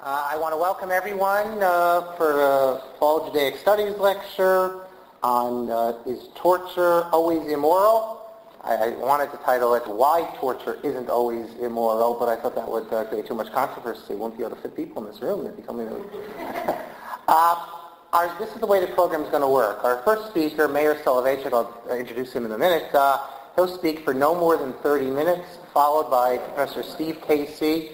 Uh, I want to welcome everyone uh, for the Fall Judaic Studies lecture on uh, Is Torture Always Immoral? I, I wanted to title it Why Torture Isn't Always Immoral, but I thought that would uh, create too much controversy. We won't be able to fit people in this room. It'd be uh, our, this is the way the program is going to work. Our first speaker, Meir Soloveichik, I'll introduce him in a minute, uh, he'll speak for no more than 30 minutes, followed by Professor Steve Casey,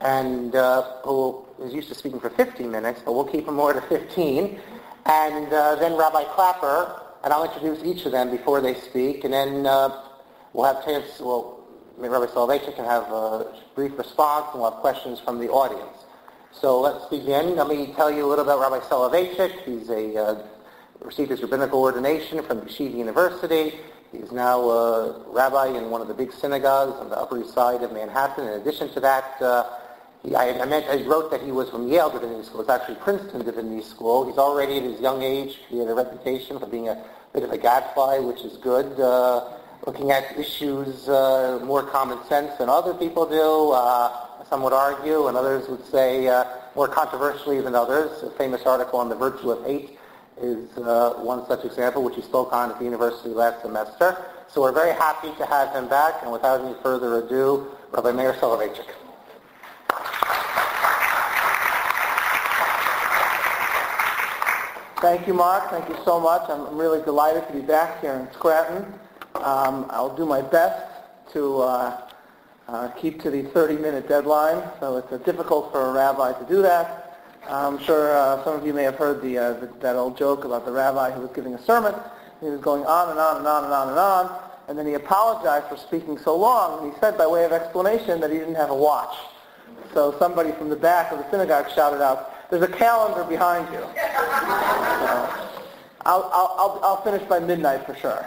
and uh, who is used to speaking for 15 minutes, but we'll keep him more to 15. And uh, then Rabbi Klapper, and I'll introduce each of them before they speak, and then uh, we'll have chance, well, Rabbi Soloveichik can have a brief response, and we'll have questions from the audience. So let's begin. Let me tell you a little about Rabbi Soloveichik. He's a uh, received his rabbinical ordination from Yeshiva University. He's now a rabbi in one of the big synagogues on the Upper East Side of Manhattan. In addition to that, uh, I, I, meant, I wrote that he was from Yale Divinity School. It's actually Princeton Divinity School. He's already at his young age He had a reputation for being a bit of a gadfly, which is good. Uh, looking at issues uh, more common sense than other people do. Uh, some would argue, and others would say uh, more controversially than others. A famous article on the virtue of hate is uh, one such example, which he spoke on at the university last semester. So we're very happy to have him back, and without any further ado, Rabbi Meir Soloveichik. Thank you, Mark. Thank you so much. I'm really delighted to be back here in Scranton. Um, I'll do my best to uh, uh, keep to the 30-minute deadline, so it's uh, difficult for a rabbi to do that. I'm sure uh, some of you may have heard the, uh, the, that old joke about the rabbi who was giving a sermon. He was going on and on and on and on and on, and then he apologized for speaking so long, he said by way of explanation that he didn't have a watch. So somebody from the back of the synagogue shouted out, there's a calendar behind you. So I'll, I'll, I'll finish by midnight for sure.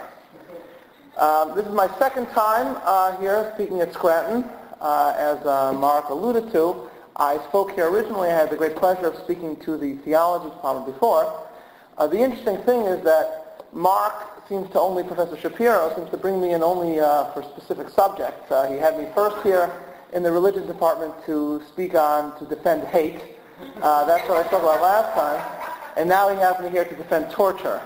Um, this is my second time uh, here speaking at Scranton. Uh, as uh, Mark alluded to, I spoke here originally. I had the great pleasure of speaking to the theology department before. Uh, the interesting thing is that Mark seems to only, Professor Shapiro, seems to bring me in only uh, for specific subjects. Uh, he had me first here in the religion department to speak on, to defend hate. Uh, that's what I spoke about last time. And now he has me here to defend torture.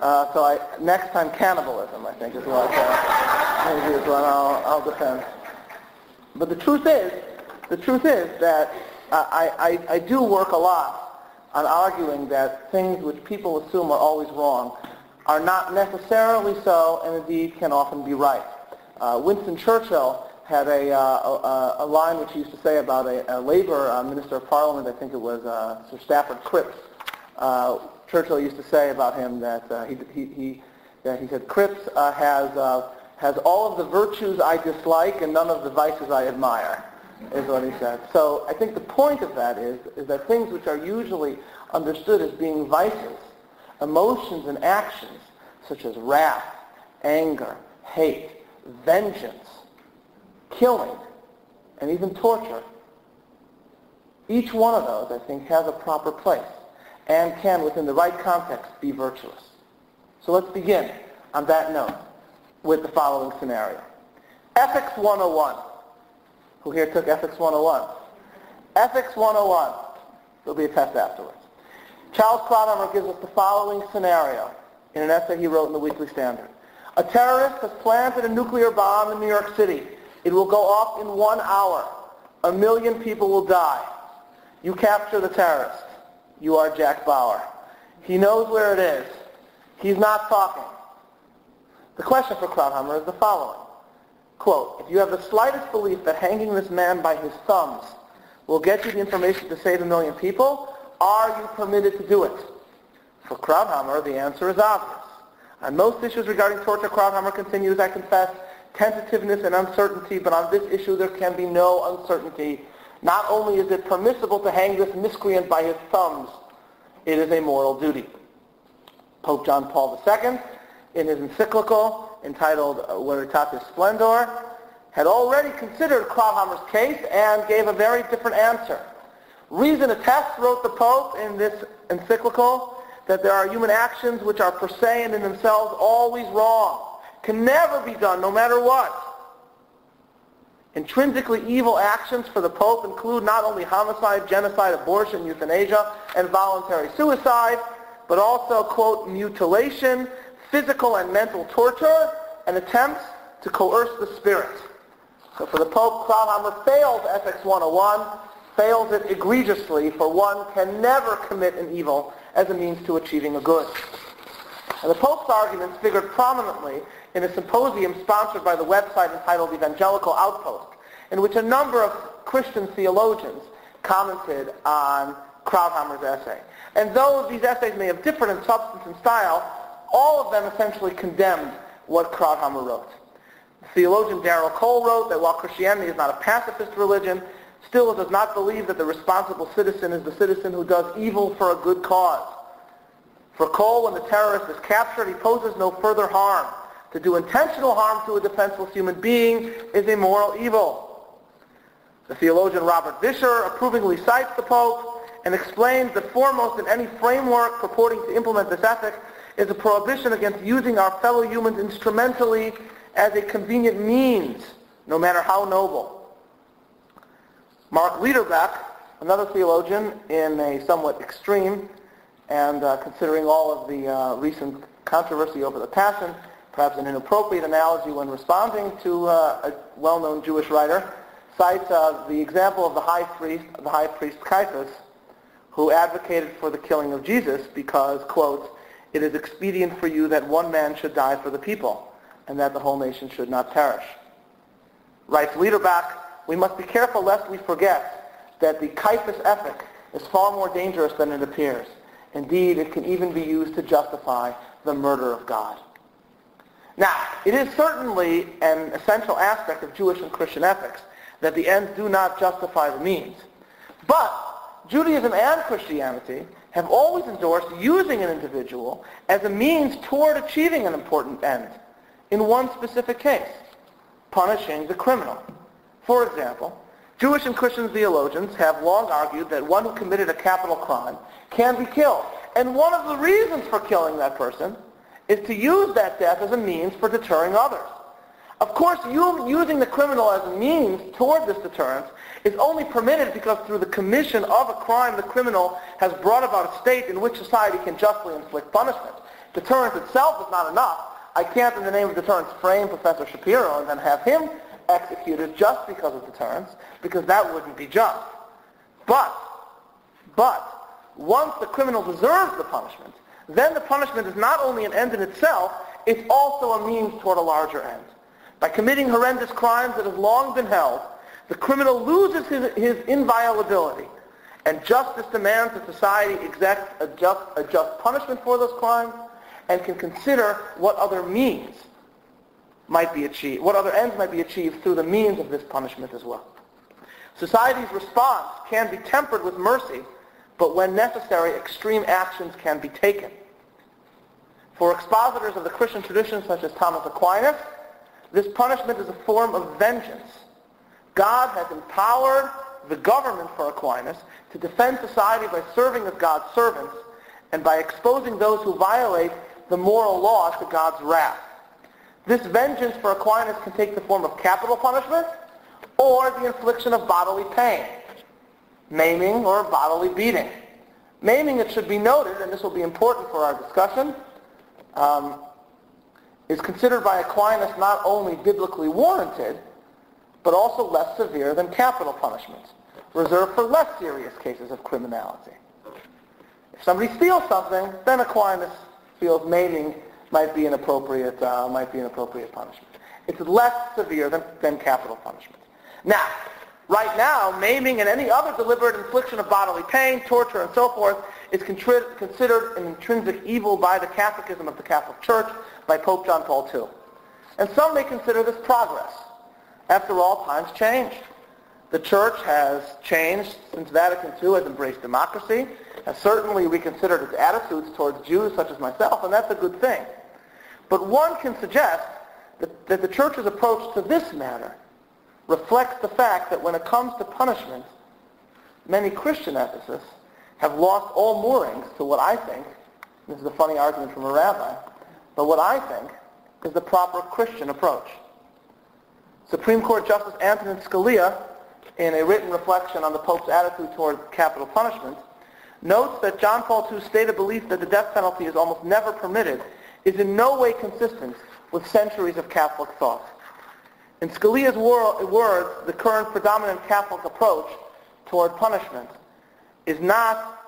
Uh, so I, next time cannibalism, I think, is what uh, maybe is what I'll, I'll defend. But the truth is, the truth is that I, I, I do work a lot on arguing that things which people assume are always wrong are not necessarily so and indeed can often be right. Uh, Winston Churchill had a, uh, a, a, line which he used to say about a, a Labour uh, Minister of Parliament, I think it was uh, Sir Stafford Cripps. Uh, Churchill used to say about him that uh, he, he, he, he said, Cripps uh, has, has all of the virtues I dislike and none of the vices I admire, is what he said. So I think the point of that is, is that things which are usually understood as being vices, emotions and actions, such as wrath, anger, hate, vengeance, killing, and even torture, each one of those, I think, has a proper place and can, within the right context, be virtuous. So let's begin on that note with the following scenario. Ethics 101. Who here took Ethics 101? Ethics 101. There'll be a test afterwards. Charles Krauthammer gives us the following scenario in an essay he wrote in the Weekly Standard. A terrorist has planted a nuclear bomb in New York City it will go off in one hour. A million people will die. You capture the terrorist. You are Jack Bauer. He knows where it is. He's not talking. The question for Krauthammer is the following. Quote, if you have the slightest belief that hanging this man by his thumbs will get you the information to save a million people, are you permitted to do it? For Krauthammer, the answer is obvious. On most issues regarding torture, Krauthammer continues, I confess, tentativeness and uncertainty, but on this issue there can be no uncertainty. Not only is it permissible to hang this miscreant by his thumbs, it is a moral duty. Pope John Paul II, in his encyclical entitled uh, Veritatis Splendor, had already considered Krauthammer's case and gave a very different answer. Reason attests, wrote the Pope in this encyclical, that there are human actions which are per se and in themselves always wrong can never be done, no matter what. Intrinsically evil actions for the Pope include not only homicide, genocide, abortion, euthanasia, and voluntary suicide, but also, quote, mutilation, physical and mental torture, and attempts to coerce the spirit. So for the Pope, Krauthammer fails Ethics 101, fails it egregiously, for one can never commit an evil as a means to achieving a good. And the Pope's arguments figured prominently in a symposium sponsored by the website entitled Evangelical Outpost, in which a number of Christian theologians commented on Krauthammer's essay. And though these essays may have differed in substance and style, all of them essentially condemned what Krauthammer wrote. Theologian Daryl Cole wrote that while Christianity is not a pacifist religion, still it does not believe that the responsible citizen is the citizen who does evil for a good cause. For Cole, when the terrorist is captured, he poses no further harm. To do intentional harm to a defenseless human being is a moral evil. The theologian Robert Vischer approvingly cites the Pope and explains that foremost in any framework purporting to implement this ethic is a prohibition against using our fellow humans instrumentally as a convenient means, no matter how noble. Mark Liederbach, another theologian in a somewhat extreme and uh, considering all of the uh, recent controversy over the Passion, perhaps an inappropriate analogy when responding to uh, a well-known Jewish writer, cites uh, the example of the high priest, the high priest Caiaphas, who advocated for the killing of Jesus because, quote, it is expedient for you that one man should die for the people, and that the whole nation should not perish. Writes Liederbach, we must be careful lest we forget that the Caiaphas ethic is far more dangerous than it appears. Indeed, it can even be used to justify the murder of God. Now, it is certainly an essential aspect of Jewish and Christian ethics that the ends do not justify the means. But Judaism and Christianity have always endorsed using an individual as a means toward achieving an important end in one specific case, punishing the criminal. For example, Jewish and Christian theologians have long argued that one who committed a capital crime can be killed. And one of the reasons for killing that person is to use that death as a means for deterring others. Of course, you, using the criminal as a means toward this deterrence is only permitted because through the commission of a crime, the criminal has brought about a state in which society can justly inflict punishment. Deterrence itself is not enough. I can't, in the name of deterrence, frame Professor Shapiro and then have him executed just because of deterrence, because that wouldn't be just. But, but, once the criminal deserves the punishment, then the punishment is not only an end in itself, it's also a means toward a larger end. By committing horrendous crimes that have long been held, the criminal loses his, his inviolability, and justice demands that society exact a just, a just punishment for those crimes and can consider what other means might be achieved, what other ends might be achieved through the means of this punishment as well. Society's response can be tempered with mercy but when necessary, extreme actions can be taken. For expositors of the Christian tradition, such as Thomas Aquinas, this punishment is a form of vengeance. God has empowered the government for Aquinas to defend society by serving as God's servants and by exposing those who violate the moral law to God's wrath. This vengeance for Aquinas can take the form of capital punishment or the infliction of bodily pain maiming or bodily beating. Maiming, it should be noted, and this will be important for our discussion, um, is considered by Aquinas not only biblically warranted, but also less severe than capital punishments, reserved for less serious cases of criminality. If somebody steals something, then Aquinas feels maiming might be an appropriate, uh, might be an appropriate punishment. It's less severe than, than capital punishment. Now, Right now, maiming and any other deliberate infliction of bodily pain, torture, and so forth is considered an intrinsic evil by the Catholicism of the Catholic Church, by Pope John Paul II. And some may consider this progress. After all, times change. The Church has changed since Vatican II has embraced democracy, has certainly reconsidered its attitudes towards Jews such as myself, and that's a good thing. But one can suggest that, that the Church's approach to this matter reflects the fact that when it comes to punishment, many Christian ethicists have lost all moorings to what I think, this is a funny argument from a rabbi, but what I think is the proper Christian approach. Supreme Court Justice Antonin Scalia, in a written reflection on the Pope's attitude toward capital punishment, notes that John Paul II's stated belief that the death penalty is almost never permitted is in no way consistent with centuries of Catholic thought. In Scalia's words, the current predominant Catholic approach toward punishment is not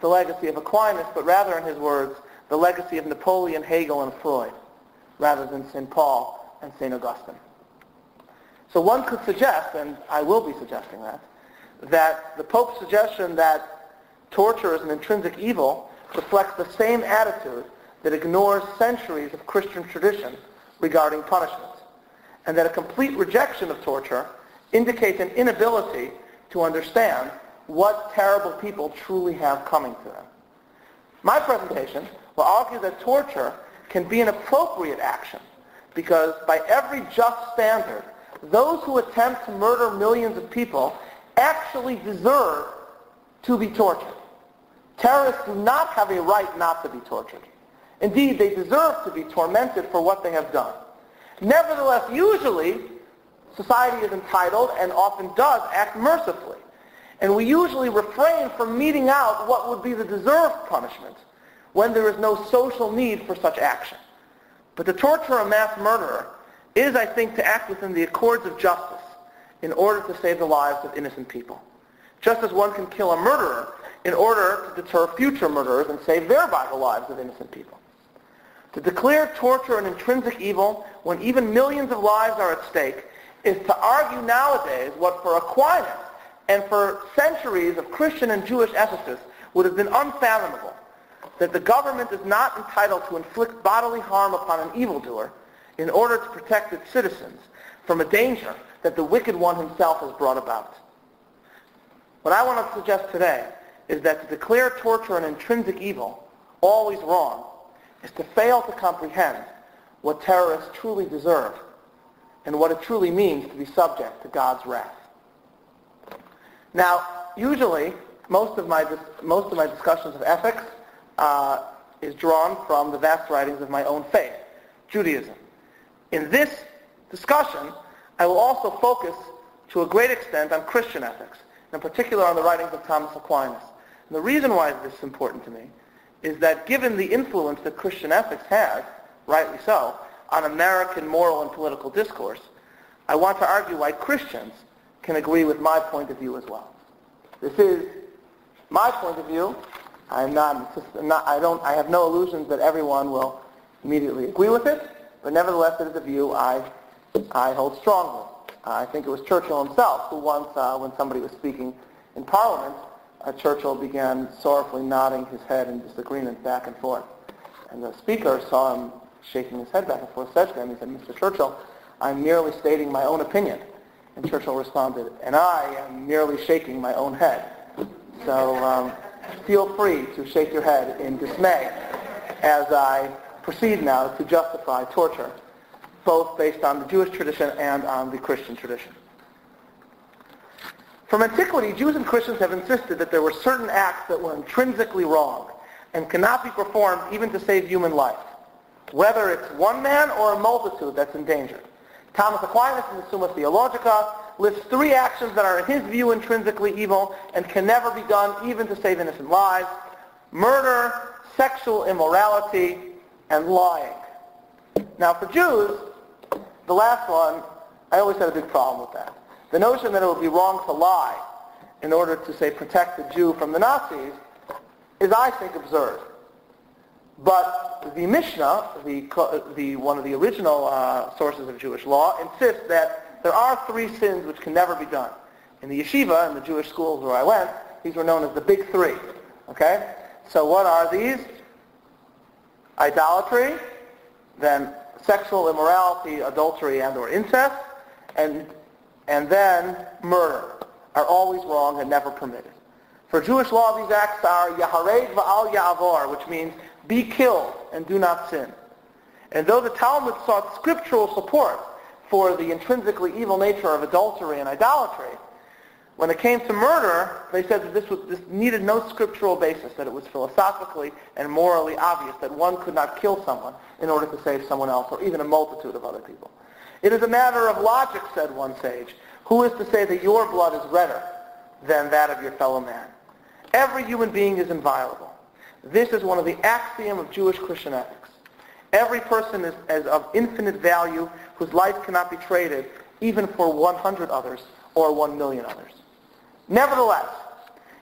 the legacy of Aquinas, but rather, in his words, the legacy of Napoleon, Hegel, and Freud, rather than St. Paul and St. Augustine. So one could suggest, and I will be suggesting that, that the Pope's suggestion that torture is an intrinsic evil reflects the same attitude that ignores centuries of Christian tradition regarding punishment, and that a complete rejection of torture indicates an inability to understand what terrible people truly have coming to them. My presentation will argue that torture can be an appropriate action because by every just standard, those who attempt to murder millions of people actually deserve to be tortured. Terrorists do not have a right not to be tortured. Indeed, they deserve to be tormented for what they have done. Nevertheless, usually, society is entitled and often does act mercifully. And we usually refrain from meting out what would be the deserved punishment when there is no social need for such action. But to torture a mass murderer is, I think, to act within the accords of justice in order to save the lives of innocent people. Just as one can kill a murderer in order to deter future murderers and save thereby the lives of innocent people. To declare torture an intrinsic evil when even millions of lives are at stake is to argue nowadays what for Aquinas and for centuries of Christian and Jewish ethicists would have been unfathomable, that the government is not entitled to inflict bodily harm upon an evildoer in order to protect its citizens from a danger that the wicked one himself has brought about. What I want to suggest today is that to declare torture an intrinsic evil, always wrong, is to fail to comprehend what terrorists truly deserve and what it truly means to be subject to God's wrath. Now, usually, most of my, most of my discussions of ethics uh, is drawn from the vast writings of my own faith, Judaism. In this discussion, I will also focus to a great extent on Christian ethics, in particular on the writings of Thomas Aquinas. And the reason why this is important to me is that given the influence that Christian ethics has, rightly so, on American moral and political discourse, I want to argue why Christians can agree with my point of view as well. This is my point of view. I'm not, not I don't, I have no illusions that everyone will immediately agree with it, but nevertheless it is a view I, I hold strongly. Uh, I think it was Churchill himself who once, uh, when somebody was speaking in Parliament, uh, Churchill began sorrowfully nodding his head in disagreement back and forth. And the speaker saw him shaking his head back and forth, said to him, he said, Mr. Churchill, I'm merely stating my own opinion. And Churchill responded, and I am merely shaking my own head. So um, feel free to shake your head in dismay as I proceed now to justify torture, both based on the Jewish tradition and on the Christian tradition. From antiquity, Jews and Christians have insisted that there were certain acts that were intrinsically wrong and cannot be performed even to save human life, whether it's one man or a multitude that's in danger. Thomas Aquinas in the Summa Theologica lists three actions that are in his view intrinsically evil and can never be done even to save innocent lives. Murder, sexual immorality, and lying. Now for Jews, the last one, I always had a big problem with that. The notion that it would be wrong to lie in order to, say, protect the Jew from the Nazis is, I think, absurd. But the Mishnah, the, the, one of the original uh, sources of Jewish law, insists that there are three sins which can never be done. In the yeshiva, in the Jewish schools where I went, these were known as the big three. Okay? So what are these? Idolatry, then sexual immorality, adultery, and or incest, and and then murder are always wrong and never permitted. For Jewish law, these acts are yahared va'al ya'avor, which means be killed and do not sin. And though the Talmud sought scriptural support for the intrinsically evil nature of adultery and idolatry, when it came to murder, they said that this, was, this needed no scriptural basis, that it was philosophically and morally obvious that one could not kill someone in order to save someone else or even a multitude of other people. It is a matter of logic, said one sage. Who is to say that your blood is redder than that of your fellow man? Every human being is inviolable. This is one of the axiom of Jewish Christian ethics. Every person is, is of infinite value whose life cannot be traded even for 100 others or 1 million others. Nevertheless,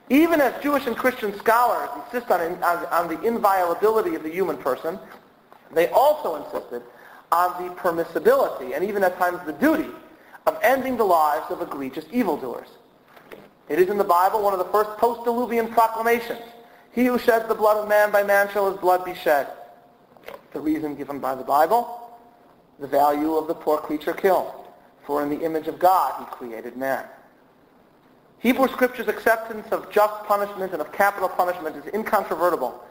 even as Jewish and Christian scholars insist on, on, on the inviolability of the human person, they also insisted on the permissibility and even at times the duty of ending the lives of egregious evildoers. It is in the Bible one of the first post-diluvian proclamations. He who sheds the blood of man by man shall his blood be shed. The reason given by the Bible, the value of the poor creature killed. For in the image of God he created man. Hebrew Scripture's acceptance of just punishment and of capital punishment is incontrovertible.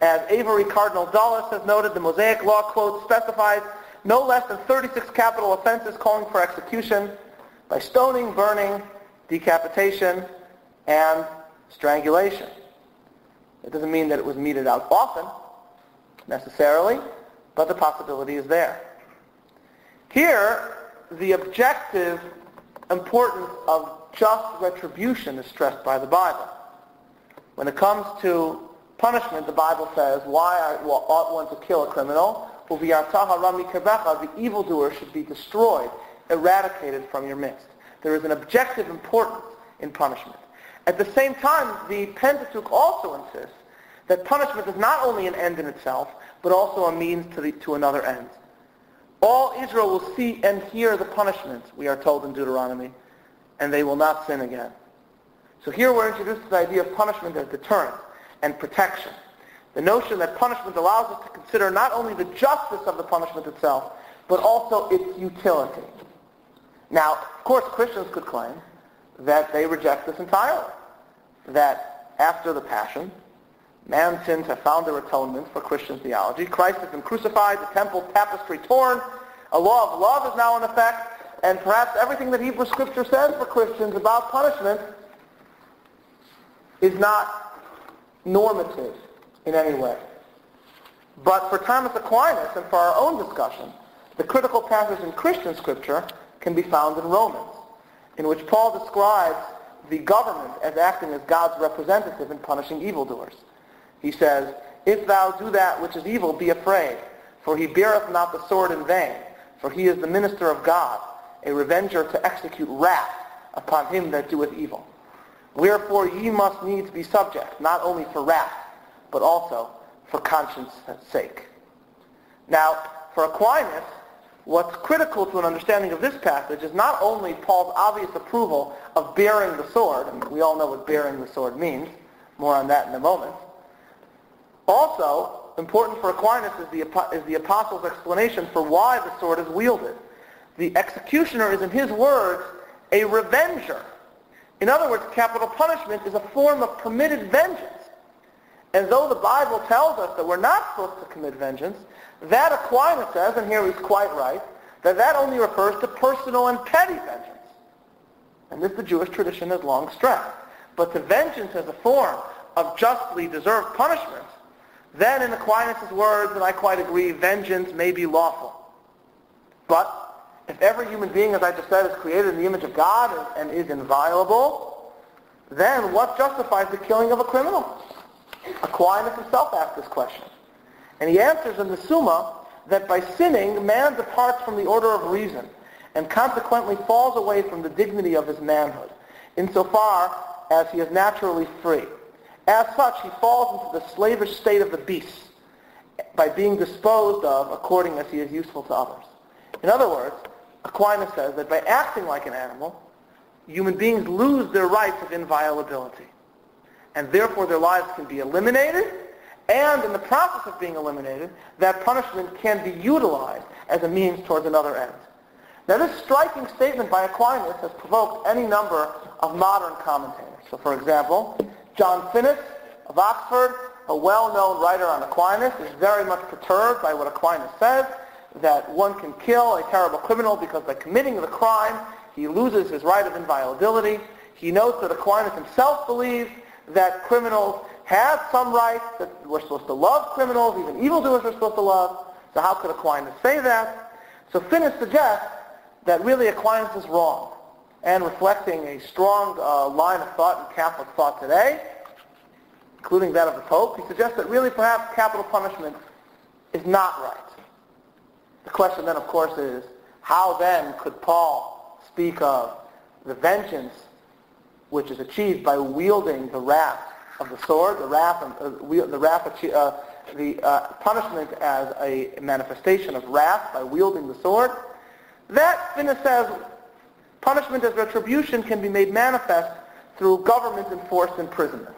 As Avery Cardinal Dulles has noted, the Mosaic Law, quote, specifies no less than 36 capital offenses calling for execution by stoning, burning, decapitation, and strangulation. It doesn't mean that it was meted out often, necessarily, but the possibility is there. Here, the objective importance of just retribution is stressed by the Bible. When it comes to punishment, the Bible says, why ought one to kill a criminal? The evildoer should be destroyed, eradicated from your midst. There is an objective importance in punishment. At the same time, the Pentateuch also insists that punishment is not only an end in itself, but also a means to, the, to another end. All Israel will see and hear the punishment, we are told in Deuteronomy, and they will not sin again. So here we're introduced to the idea of punishment as deterrent and protection. The notion that punishment allows us to consider not only the justice of the punishment itself, but also its utility. Now, of course, Christians could claim that they reject this entirely. That after the Passion, man's sins have found their atonement for Christian theology. Christ has been crucified, the temple tapestry torn, a law of love is now in effect, and perhaps everything that Hebrew Scripture says for Christians about punishment is not normative in any way. But for Thomas Aquinas and for our own discussion, the critical passage in Christian Scripture can be found in Romans, in which Paul describes the government as acting as God's representative in punishing evildoers. He says, If thou do that which is evil, be afraid, for he beareth not the sword in vain, for he is the minister of God, a revenger to execute wrath upon him that doeth evil. Wherefore ye must needs be subject, not only for wrath, but also for conscience sake. Now, for Aquinas, what's critical to an understanding of this passage is not only Paul's obvious approval of bearing the sword, and we all know what bearing the sword means, more on that in a moment. Also, important for Aquinas is the, is the apostle's explanation for why the sword is wielded the executioner is, in his words, a revenger. In other words, capital punishment is a form of permitted vengeance. And though the Bible tells us that we're not supposed to commit vengeance, that Aquinas says, and here he's quite right, that that only refers to personal and petty vengeance. And this the Jewish tradition has long stressed. But to vengeance as a form of justly deserved punishment, then in Aquinas' words, and I quite agree, vengeance may be lawful. But if every human being, as I just said, is created in the image of God and, and is inviolable, then what justifies the killing of a criminal? Aquinas himself asked this question. And he answers in the Summa that by sinning, man departs from the order of reason and consequently falls away from the dignity of his manhood, insofar as he is naturally free. As such, he falls into the slavish state of the beasts by being disposed of according as he is useful to others. In other words, Aquinas says that by acting like an animal, human beings lose their rights of inviolability. And therefore their lives can be eliminated, and in the process of being eliminated, that punishment can be utilized as a means towards another end. Now this striking statement by Aquinas has provoked any number of modern commentators. So for example, John Finnis of Oxford, a well-known writer on Aquinas, is very much perturbed by what Aquinas says, that one can kill a terrible criminal because by committing the crime, he loses his right of inviolability. He notes that Aquinas himself believes that criminals have some rights, that we're supposed to love criminals, even evildoers we're supposed to love. So how could Aquinas say that? So Finnis suggests that really Aquinas is wrong and reflecting a strong uh, line of thought in Catholic thought today, including that of the Pope, he suggests that really perhaps capital punishment is not right. The question then, of course, is how then could Paul speak of the vengeance which is achieved by wielding the wrath of the sword, the wrath, of, uh, the wrath, uh, the uh, punishment as a manifestation of wrath by wielding the sword? That, Finnis says, punishment as retribution can be made manifest through government-enforced imprisonment.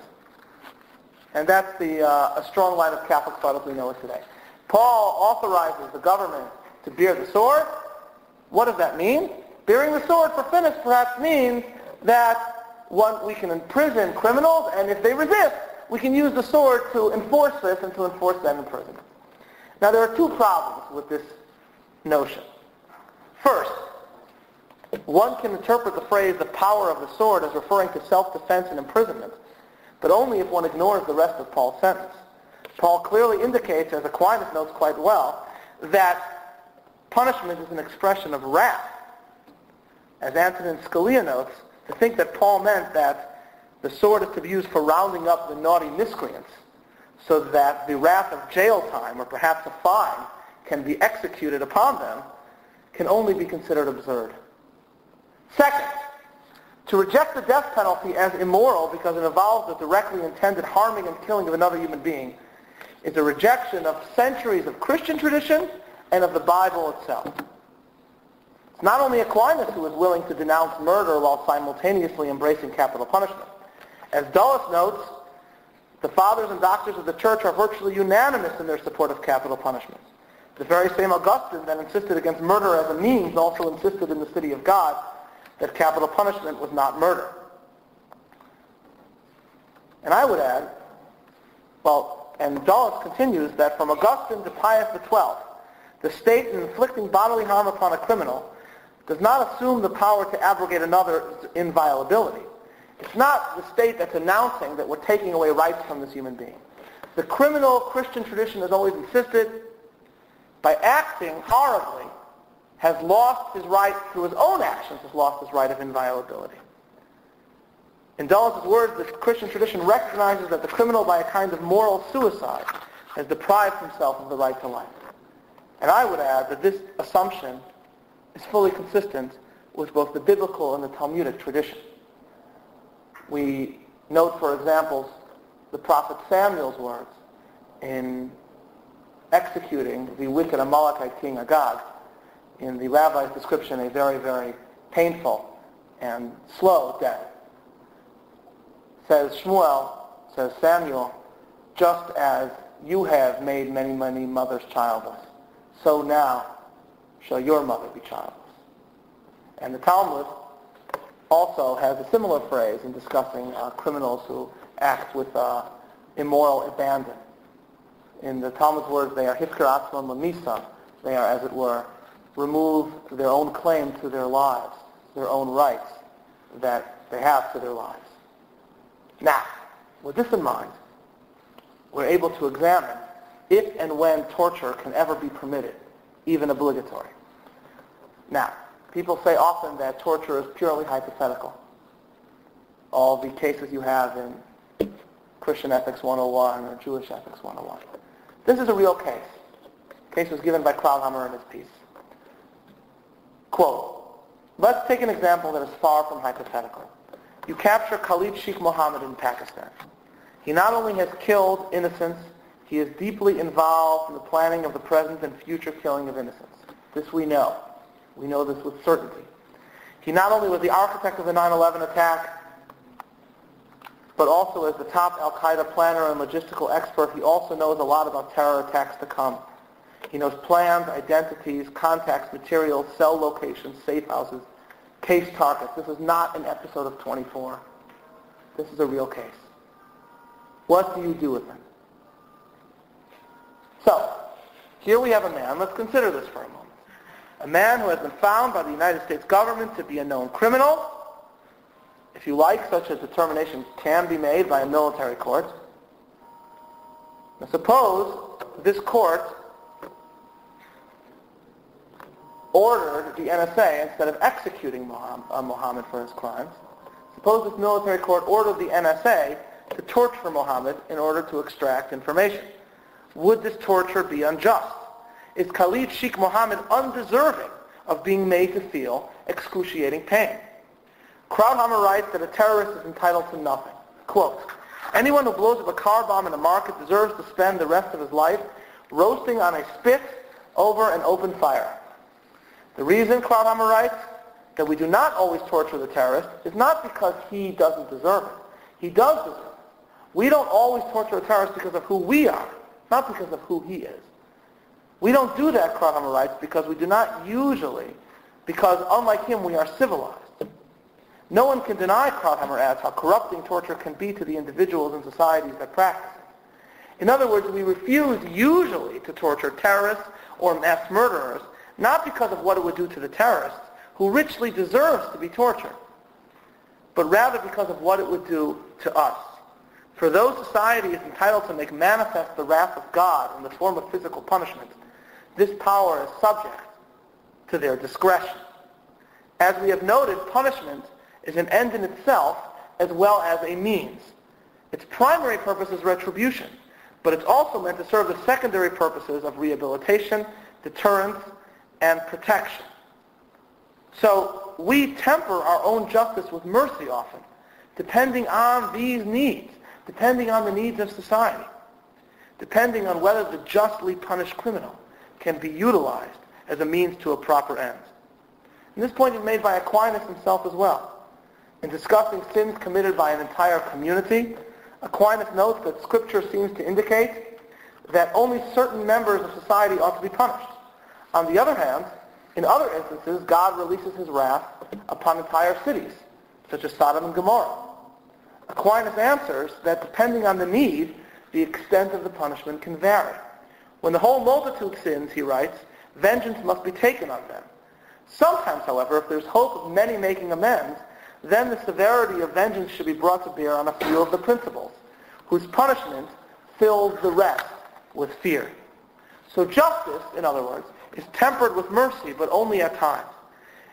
And that's the, uh, a strong line of Catholic thought as we know it today. Paul authorizes the government to bear the sword. What does that mean? Bearing the sword for Finnis perhaps means that one, we can imprison criminals, and if they resist, we can use the sword to enforce this and to enforce that imprisonment. Now there are two problems with this notion. First, one can interpret the phrase the power of the sword as referring to self-defense and imprisonment, but only if one ignores the rest of Paul's sentence. Paul clearly indicates, as Aquinas notes quite well, that punishment is an expression of wrath. As Antonin Scalia notes, to think that Paul meant that the sword is to be used for rounding up the naughty miscreants so that the wrath of jail time or perhaps a fine can be executed upon them can only be considered absurd. Second, to reject the death penalty as immoral because it involves the directly intended harming and killing of another human being is a rejection of centuries of Christian tradition and of the Bible itself. Not only Aquinas who is willing to denounce murder while simultaneously embracing capital punishment. As Dulles notes, the fathers and doctors of the church are virtually unanimous in their support of capital punishment. The very same Augustine that insisted against murder as a means also insisted in the city of God that capital punishment was not murder. And I would add, well, and Dulles continues that from Augustine to Pius XII, the state in inflicting bodily harm upon a criminal does not assume the power to abrogate another's inviolability. It's not the state that's announcing that we're taking away rights from this human being. The criminal Christian tradition has always insisted by acting horribly, has lost his right, through his own actions, has lost his right of inviolability. In Dulles' words, the Christian tradition recognizes that the criminal, by a kind of moral suicide, has deprived himself of the right to life. And I would add that this assumption is fully consistent with both the biblical and the Talmudic tradition. We note, for example, the prophet Samuel's words in executing the wicked Amalekite king Agag. In the rabbi's description, a very, very painful and slow death. Says Shmuel, says Samuel, just as you have made many, many mothers childless, so now shall your mother be childless. And the Talmud also has a similar phrase in discussing uh, criminals who act with uh, immoral abandon in the Talmud's words, they are hifker atzman. They are, as it were, remove their own claim to their lives, their own rights that they have to their lives. Now, with this in mind, we're able to examine if and when torture can ever be permitted, even obligatory. Now, people say often that torture is purely hypothetical. All the cases you have in Christian Ethics 101 or Jewish Ethics 101. This is a real case. The case was given by Krauthammer in his piece. Quote, let's take an example that is far from hypothetical. You capture Khalid Sheikh Mohammed in Pakistan. He not only has killed innocents, he is deeply involved in the planning of the present and future killing of innocents. This we know. We know this with certainty. He not only was the architect of the 9-11 attack, but also as the top al-Qaeda planner and logistical expert, he also knows a lot about terror attacks to come. He knows plans, identities, contacts, materials, cell locations, safe houses, case targets. This is not an episode of 24. This is a real case. What do you do with him? So, here we have a man. Let's consider this for a moment. A man who has been found by the United States government to be a known criminal, if you like, such a determination can be made by a military court. Now suppose this court ordered the NSA, instead of executing uh, Muhammad for his crimes, suppose this military court ordered the NSA to torture Muhammad in order to extract information. Would this torture be unjust? Is Khalid Sheikh Mohammed undeserving of being made to feel excruciating pain? Krauthammer writes that a terrorist is entitled to nothing. Quote, anyone who blows up a car bomb in a market deserves to spend the rest of his life roasting on a spit over an open fire. The reason, Krauthammer writes, that we do not always torture the terrorist is not because he doesn't deserve it. He does deserve it. We don't always torture a terrorist because of who we are, not because of who he is. We don't do that, Krauthammer writes, because we do not usually, because unlike him, we are civilized. No one can deny, Krauthammer adds, how corrupting torture can be to the individuals and societies that practice it. In other words, we refuse usually to torture terrorists or mass murderers, not because of what it would do to the terrorists, who richly deserves to be tortured, but rather because of what it would do to us. For though society is entitled to make manifest the wrath of God in the form of physical punishment, this power is subject to their discretion. As we have noted, punishment is an end in itself as well as a means. Its primary purpose is retribution, but it's also meant to serve the secondary purposes of rehabilitation, deterrence, and protection. So we temper our own justice with mercy often, depending on these needs, depending on the needs of society, depending on whether the justly punished criminal can be utilized as a means to a proper end. And this point is made by Aquinas himself as well. In discussing sins committed by an entire community, Aquinas notes that Scripture seems to indicate that only certain members of society ought to be punished. On the other hand, in other instances, God releases his wrath upon entire cities, such as Sodom and Gomorrah. Aquinas answers that depending on the need, the extent of the punishment can vary. When the whole multitude sins, he writes, vengeance must be taken on them. Sometimes, however, if there's hope of many making amends, then the severity of vengeance should be brought to bear on a few of the principals, whose punishment fills the rest with fear. So justice, in other words, is tempered with mercy, but only at times.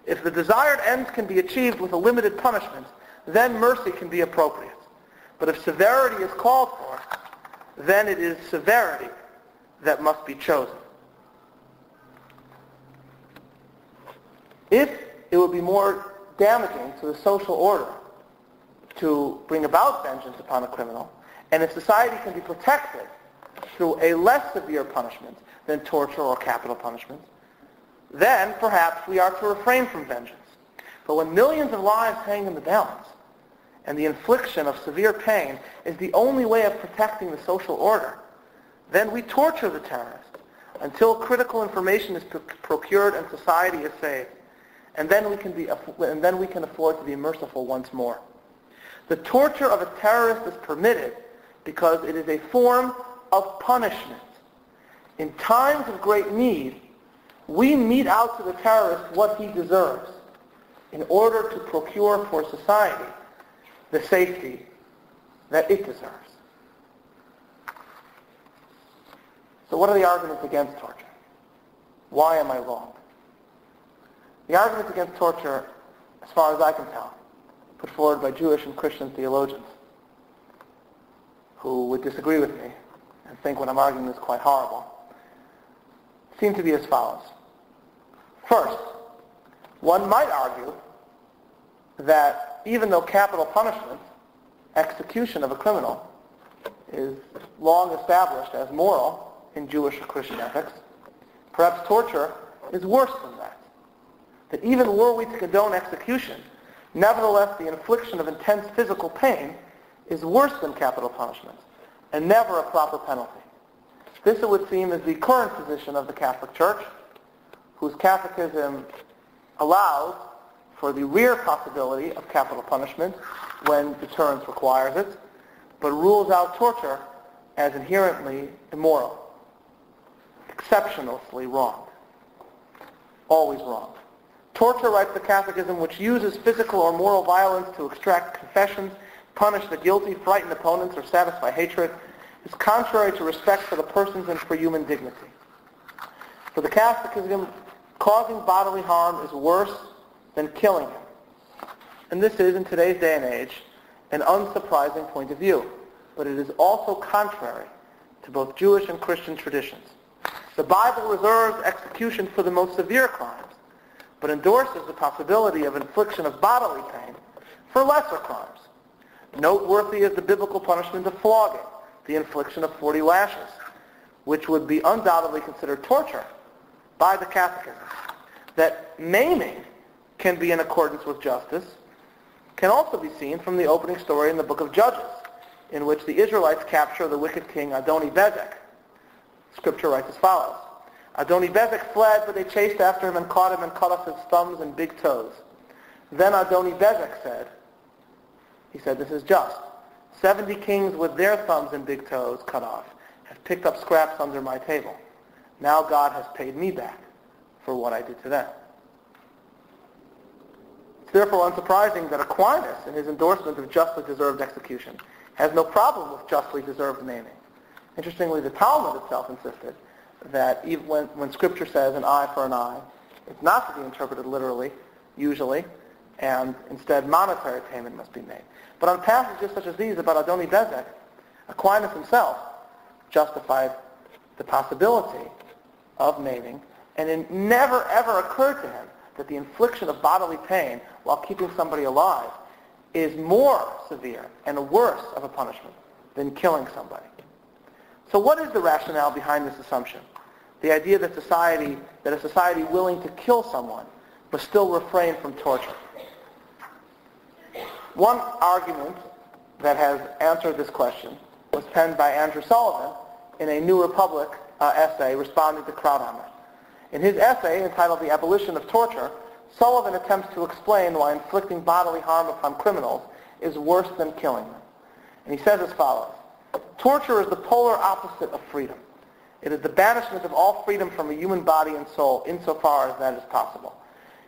If the desired ends can be achieved with a limited punishment, then mercy can be appropriate. But if severity is called for, then it is severity that must be chosen. If it would be more damaging to the social order to bring about vengeance upon a criminal, and if society can be protected through a less severe punishment than torture or capital punishment, then perhaps we are to refrain from vengeance. But when millions of lives hang in the balance, and the infliction of severe pain is the only way of protecting the social order, then we torture the terrorist until critical information is procured and society is saved. And then we can be and then we can afford to be merciful once more. The torture of a terrorist is permitted because it is a form of punishment. In times of great need, we mete out to the terrorist what he deserves in order to procure for society the safety that it deserves. So what are the arguments against torture? Why am I wrong? The arguments against torture, as far as I can tell, put forward by Jewish and Christian theologians who would disagree with me and think what I'm arguing is quite horrible, seem to be as follows. First, one might argue that even though capital punishment, execution of a criminal, is long established as moral in Jewish or Christian ethics, perhaps torture is worse than that. That even were we to condone execution, nevertheless the infliction of intense physical pain is worse than capital punishment and never a proper penalty. This, it would seem, is the current position of the Catholic Church, whose Catholicism allows for the rare possibility of capital punishment when deterrence requires it, but rules out torture as inherently immoral, exceptionally wrong, always wrong. Torture, writes the Catechism, which uses physical or moral violence to extract confessions, punish the guilty, frighten opponents, or satisfy hatred, is contrary to respect for the persons and for human dignity. For the Catechism, causing bodily harm is worse than killing him. And this is, in today's day and age, an unsurprising point of view, but it is also contrary to both Jewish and Christian traditions. The Bible reserves execution for the most severe crimes, but endorses the possibility of infliction of bodily pain for lesser crimes. Noteworthy is the biblical punishment of flogging, the infliction of 40 lashes, which would be undoubtedly considered torture by the catechism. That maiming can be in accordance with justice can also be seen from the opening story in the book of Judges, in which the Israelites capture the wicked king Adoni-Bezek. Scripture writes as follows. Adoni-Bezek fled, but they chased after him and caught him and cut off his thumbs and big toes. Then Adoni-Bezek said, he said, this is just. Seventy kings with their thumbs and big toes cut off have picked up scraps under my table. Now God has paid me back for what I did to them. It's therefore unsurprising that Aquinas, in his endorsement of justly deserved execution, has no problem with justly deserved maiming. Interestingly, the Talmud itself insisted that even when, when Scripture says an eye for an eye, it's not to be interpreted literally, usually, and instead monetary payment must be made. But on passages such as these about Adoni-Bezek, Aquinas himself justified the possibility of maiming, and it never ever occurred to him that the infliction of bodily pain while keeping somebody alive is more severe and worse of a punishment than killing somebody. So what is the rationale behind this assumption? The idea that society, that a society willing to kill someone must still refrain from torture. One argument that has answered this question was penned by Andrew Sullivan in a New Republic uh, essay responding to Krauthammer. In his essay entitled The Abolition of Torture, Sullivan attempts to explain why inflicting bodily harm upon criminals is worse than killing them. And he says as follows, Torture is the polar opposite of freedom. It is the banishment of all freedom from a human body and soul insofar as that is possible.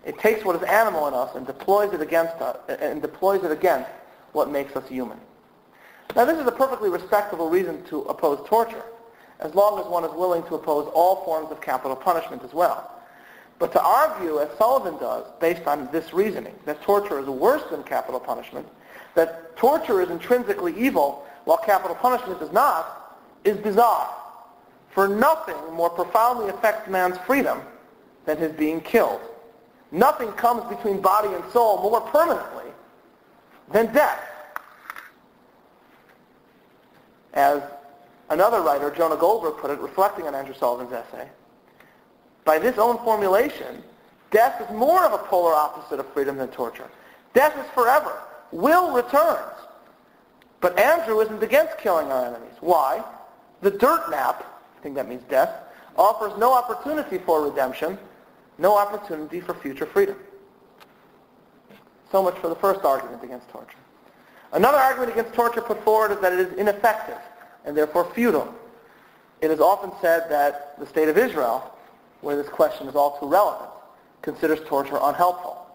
It takes what is animal in us and deploys it against us, and deploys it against what makes us human. Now this is a perfectly respectable reason to oppose torture, as long as one is willing to oppose all forms of capital punishment as well. But to argue, as Sullivan does, based on this reasoning, that torture is worse than capital punishment, that torture is intrinsically evil while capital punishment is not, is bizarre. For nothing more profoundly affects man's freedom than his being killed. Nothing comes between body and soul more permanently than death. As another writer, Jonah Goldberg, put it, reflecting on Andrew Sullivan's essay, by this own formulation, death is more of a polar opposite of freedom than torture. Death is forever. Will returns. But Andrew isn't against killing our enemies. Why? The dirt nap, I think that means death, offers no opportunity for redemption no opportunity for future freedom. So much for the first argument against torture. Another argument against torture put forward is that it is ineffective and therefore futile. It is often said that the state of Israel, where this question is all too relevant, considers torture unhelpful.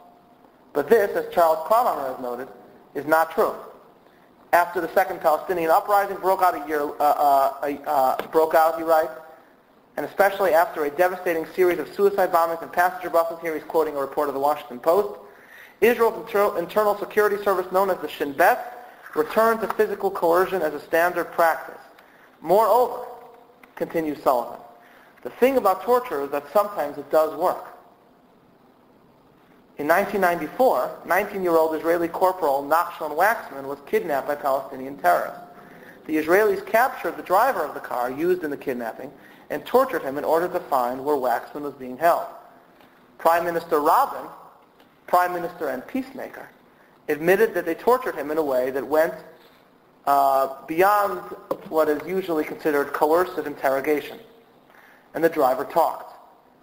But this, as Charles Krauthammer has noted, is not true. After the Second Palestinian Uprising broke out, a year, uh, uh, uh, broke out, he writes, and especially after a devastating series of suicide bombings and passenger buses, here he's quoting a report of the Washington Post, Israel's inter- internal security service known as the Shin Bet returned to physical coercion as a standard practice. Moreover, continues Sullivan, the thing about torture is that sometimes it does work. In 1994, 19-year-old Israeli corporal Nachshon Waxman was kidnapped by Palestinian terrorists. The Israelis captured the driver of the car used in the kidnapping and tortured him in order to find where Waxman was being held. Prime Minister Rabin, Prime Minister and peacemaker, admitted that they tortured him in a way that went uh, beyond what is usually considered coercive interrogation. And the driver talked,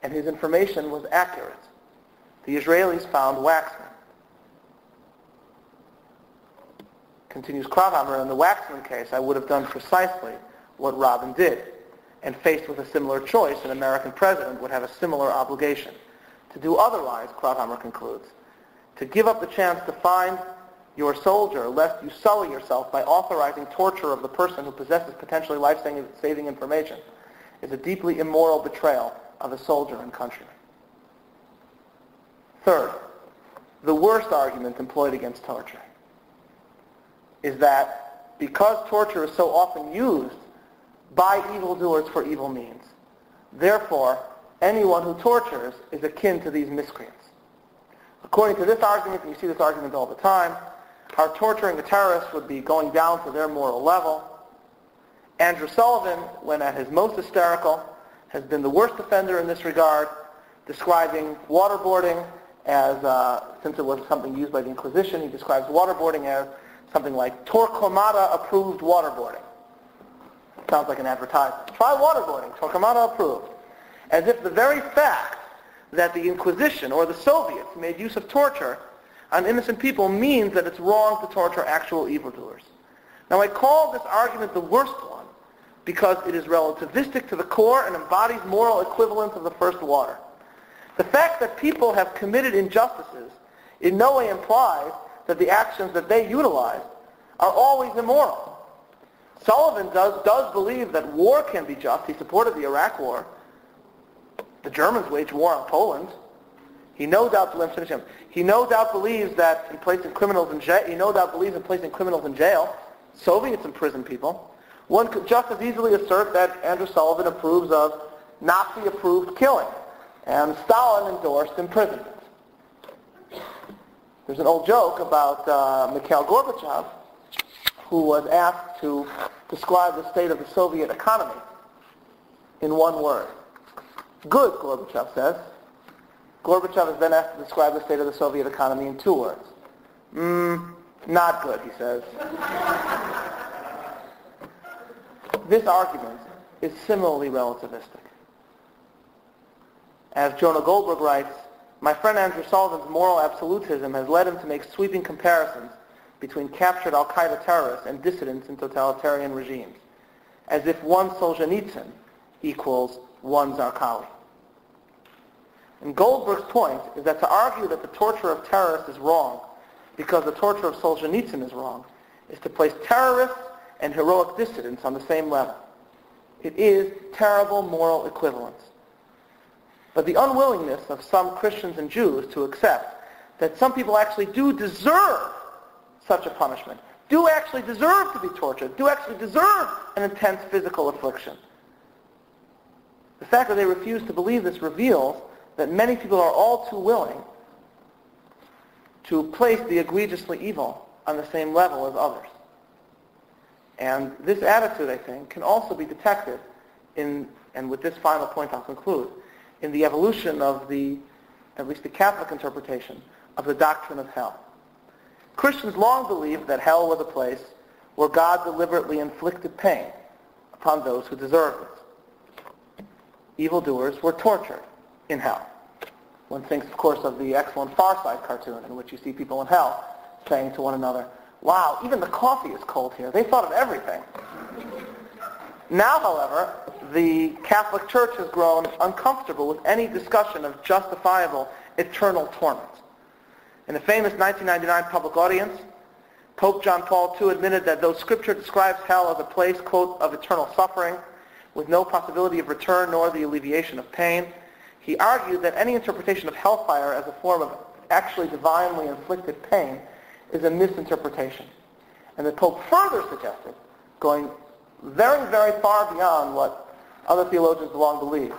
and his information was accurate. The Israelis found Waxman. Continues Krauthammer, in the Waxman case, I would have done precisely what Rabin did and faced with a similar choice, an American president would have a similar obligation. To do otherwise, Krauthammer concludes, to give up the chance to find your soldier lest you sully yourself by authorizing torture of the person who possesses potentially life-saving information is a deeply immoral betrayal of a soldier and countryman. Third, the worst argument employed against torture is that because torture is so often used by evildoers for evil means, therefore anyone who tortures is akin to these miscreants. According to this argument, and you see this argument all the time, our torturing a terrorist would be going down to their moral level. Andrew Sullivan, when at his most hysterical, has been the worst offender in this regard, describing waterboarding as, uh, since it was something used by the Inquisition, he describes waterboarding as something like Torquemada approved waterboarding. Sounds like an advertisement. Try waterboarding, Torquemada approved. As if the very fact that the Inquisition or the Soviets made use of torture on innocent people means that it's wrong to torture actual evildoers. Now I call this argument the worst one because it is relativistic to the core and embodies moral equivalence of the first water. The fact that people have committed injustices in no way implies that the actions that they utilize are always immoral. Sullivan does, does believe that war can be just. He supported the Iraq War. The Germans waged war on Poland. He no doubt believes, him. He no doubt believes that in placing criminals in jail. He no doubt believes in placing criminals in jail. Soviets imprison people. One could just as easily assert that Andrew Sullivan approves of Nazi-approved killing and Stalin endorsed imprisonment. There's an old joke about uh, Mikhail Gorbachev, who was asked to describe the state of the Soviet economy in one word. Good, Gorbachev says. Gorbachev is then asked to describe the state of the Soviet economy in two words. Mm, not good, he says. this argument is similarly relativistic. As Jonah Goldberg writes, my friend Andrew Sullivan's moral absolutism has led him to make sweeping comparisons between captured al-Qaeda terrorists and dissidents in totalitarian regimes, as if one Solzhenitsyn equals one Zarqawi. And Goldberg's point is that to argue that the torture of terrorists is wrong because the torture of Solzhenitsyn is wrong is to place terrorists and heroic dissidents on the same level. It is terrible moral equivalence. But the unwillingness of some Christians and Jews to accept that some people actually do deserve such a punishment, do actually deserve to be tortured, do actually deserve an intense physical affliction. The fact that they refuse to believe this reveals that many people are all too willing to place the egregiously evil on the same level as others. And this attitude, I think, can also be detected in, and with this final point I'll conclude, in the evolution of the, at least the Catholic interpretation, of the doctrine of hell. Christians long believed that hell was a place where God deliberately inflicted pain upon those who deserved it. Evildoers were tortured in hell. One thinks, of course, of the excellent Far Side cartoon in which you see people in hell saying to one another, wow, even the coffee is cold here. They thought of everything. Now, however, the Catholic Church has grown uncomfortable with any discussion of justifiable eternal torment. In a famous 1999 public audience, Pope John Paul II admitted that though Scripture describes hell as a place, quote, of eternal suffering, with no possibility of return nor the alleviation of pain, he argued that any interpretation of hellfire as a form of actually divinely inflicted pain is a misinterpretation. And the Pope further suggested, going very, very far beyond what other theologians long believe,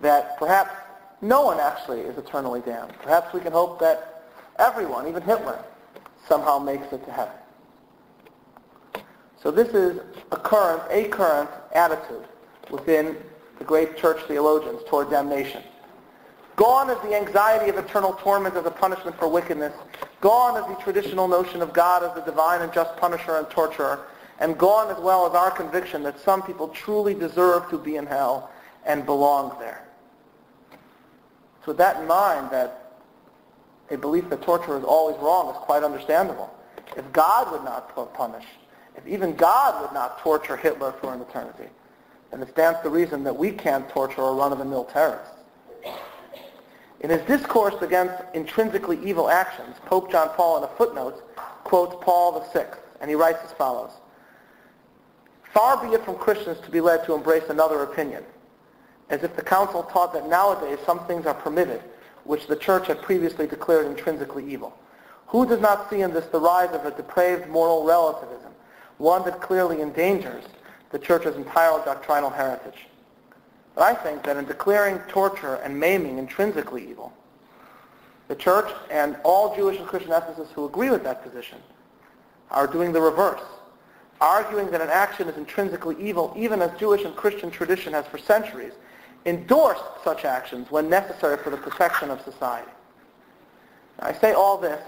that perhaps no one actually is eternally damned. Perhaps we can hope that everyone, even Hitler, somehow makes it to heaven. So this is a current, a current attitude within the great church theologians toward damnation. Gone is the anxiety of eternal torment as a punishment for wickedness. Gone is the traditional notion of God as the divine and just punisher and torturer and gone as well as our conviction that some people truly deserve to be in hell and belong there. So with that in mind, that a belief that torture is always wrong is quite understandable. If God would not punish, if even God would not torture Hitler for an eternity, then it stands to reason that we can't torture a run-of-the-mill terrorist. In his discourse against intrinsically evil actions, Pope John Paul in a footnote quotes Paul VI, and he writes as follows. Far be it from Christians to be led to embrace another opinion, as if the council taught that nowadays some things are permitted which the church had previously declared intrinsically evil. Who does not see in this the rise of a depraved moral relativism, one that clearly endangers the church's entire doctrinal heritage? But I think that in declaring torture and maiming intrinsically evil, the church and all Jewish and Christian ethicists who agree with that position are doing the reverse, arguing that an action is intrinsically evil even as Jewish and Christian tradition has for centuries endorsed such actions when necessary for the protection of society. I say all this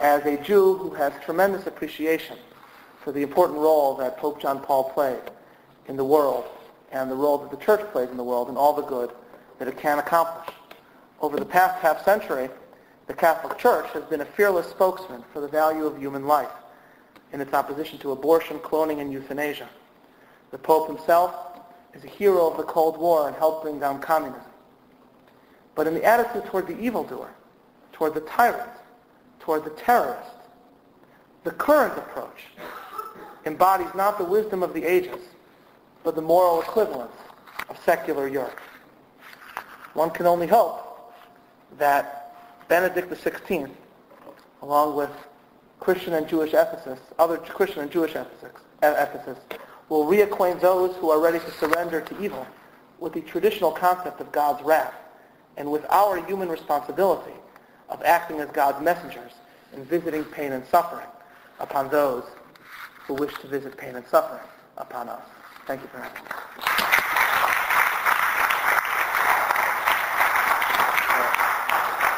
as a Jew who has tremendous appreciation for the important role that Pope John Paul played in the world and the role that the church plays in the world and all the good that it can accomplish. Over the past half century, the Catholic Church has been a fearless spokesman for the value of human life in its opposition to abortion, cloning, and euthanasia. The Pope himself is a hero of the Cold War and helped bring down communism. But in the attitude toward the evildoer, toward the tyrant, toward the terrorist, the current approach embodies not the wisdom of the ages, but the moral equivalence of secular Europe. One can only hope that Benedict XVI, along with Christian and Jewish ethicists, other Christian and Jewish ethicists, will reacquaint those who are ready to surrender to evil with the traditional concept of God's wrath and with our human responsibility of acting as God's messengers in visiting pain and suffering upon those who wish to visit pain and suffering upon us. Thank you for having me.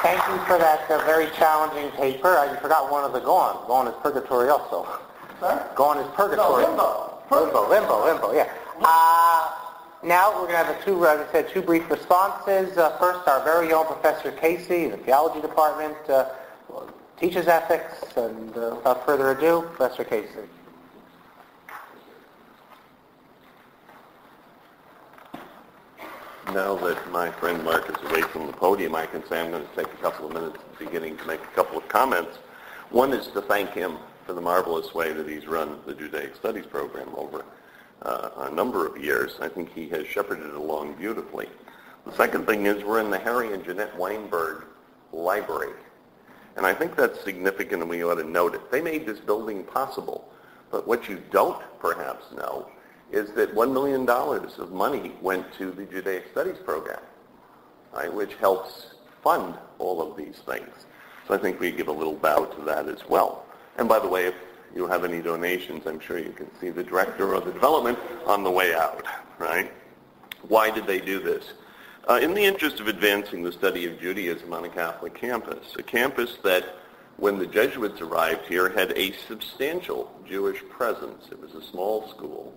Thank you for that uh, very challenging paper. I forgot one of the Gaon. Gone is purgatory also. Sorry? Gaon is purgatory. No, limbo. Limbo, limbo, limbo, yeah. Uh, now we're going to have a two, as I said, two brief responses. Uh, first, our very own Professor Casey, the theology department, uh, teaches ethics, and uh, without further ado, Professor Casey. Now that my friend Mark is away from the podium, I can say I'm going to take a couple of minutes at the beginning to make a couple of comments. One is to thank him for the marvelous way that he's run the Judaic Studies program over uh, a number of years. I think he has shepherded it along beautifully. The second thing is we're in the Harry and Jeanette Weinberg Library. And I think that's significant and we ought to note it. They made this building possible. But what you don't perhaps know is that $1 million of money went to the Judaic Studies program, right, which helps fund all of these things. So I think we give a little bow to that as well. And by the way, if you have any donations, I'm sure you can see the director of the development on the way out, right? Why did they do this? Uh, in the interest of advancing the study of Judaism on a Catholic campus, a campus that when the Jesuits arrived here had a substantial Jewish presence. It was a small school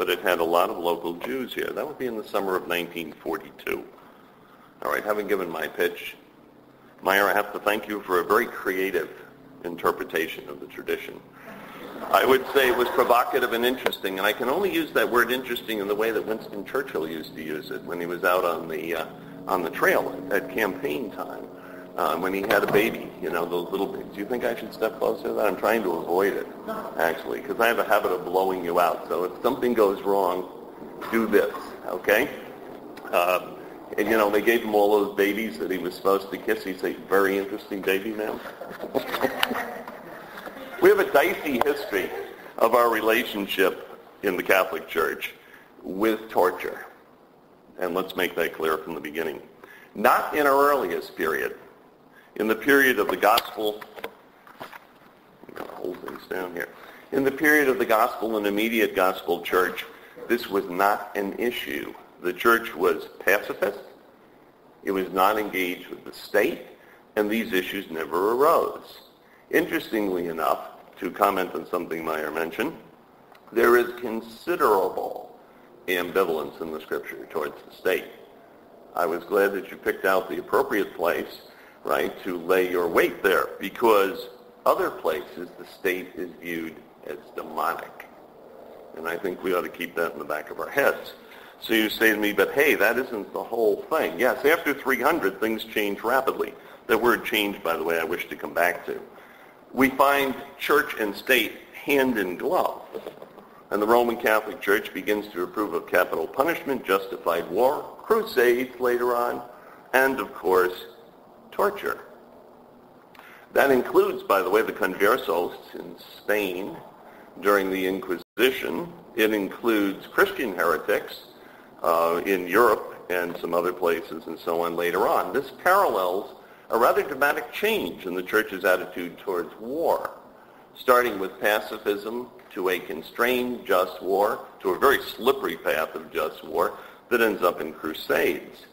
but it had a lot of local Jews here. That would be in the summer of 1942. All right, having given my pitch, Meir, I have to thank you for a very creative interpretation of the tradition. I would say it was provocative and interesting, and I can only use that word interesting in the way that Winston Churchill used to use it when he was out on the uh, on the trail at campaign time uh, when he had a baby, you know, those little pigs. Do you think I should step closer to that? I'm trying to avoid it, actually, because I have a habit of blowing you out. So if something goes wrong, do this, okay? Uh, and, you know, they gave him all those babies that he was supposed to kiss. He's a very interesting baby man. we have a dicey history of our relationship in the Catholic Church with torture. And let's make that clear from the beginning. Not in our earliest period, in the period of the gospel, hold things down here. In the period of the gospel and immediate gospel church, this was not an issue. The church was pacifist. It was not engaged with the state, and these issues never arose. Interestingly enough, to comment on something Meir mentioned, there is considerable ambivalence in the scripture towards the state. I was glad that you picked out the appropriate place right, to lay your weight there because other places the state is viewed as demonic. And I think we ought to keep that in the back of our heads. So you say to me, but hey, that isn't the whole thing. Yes, after 300, things change rapidly. That word change, by the way, I wish to come back to. We find church and state hand in glove. And the Roman Catholic Church begins to approve of capital punishment, justified war, crusades later on, and of course, torture. That includes, by the way, the conversos in Spain during the Inquisition. It includes Christian heretics uh, in Europe and some other places and so on later on. This parallels a rather dramatic change in the church's attitude towards war, starting with pacifism to a constrained just war, to a very slippery path of just war that ends up in crusades.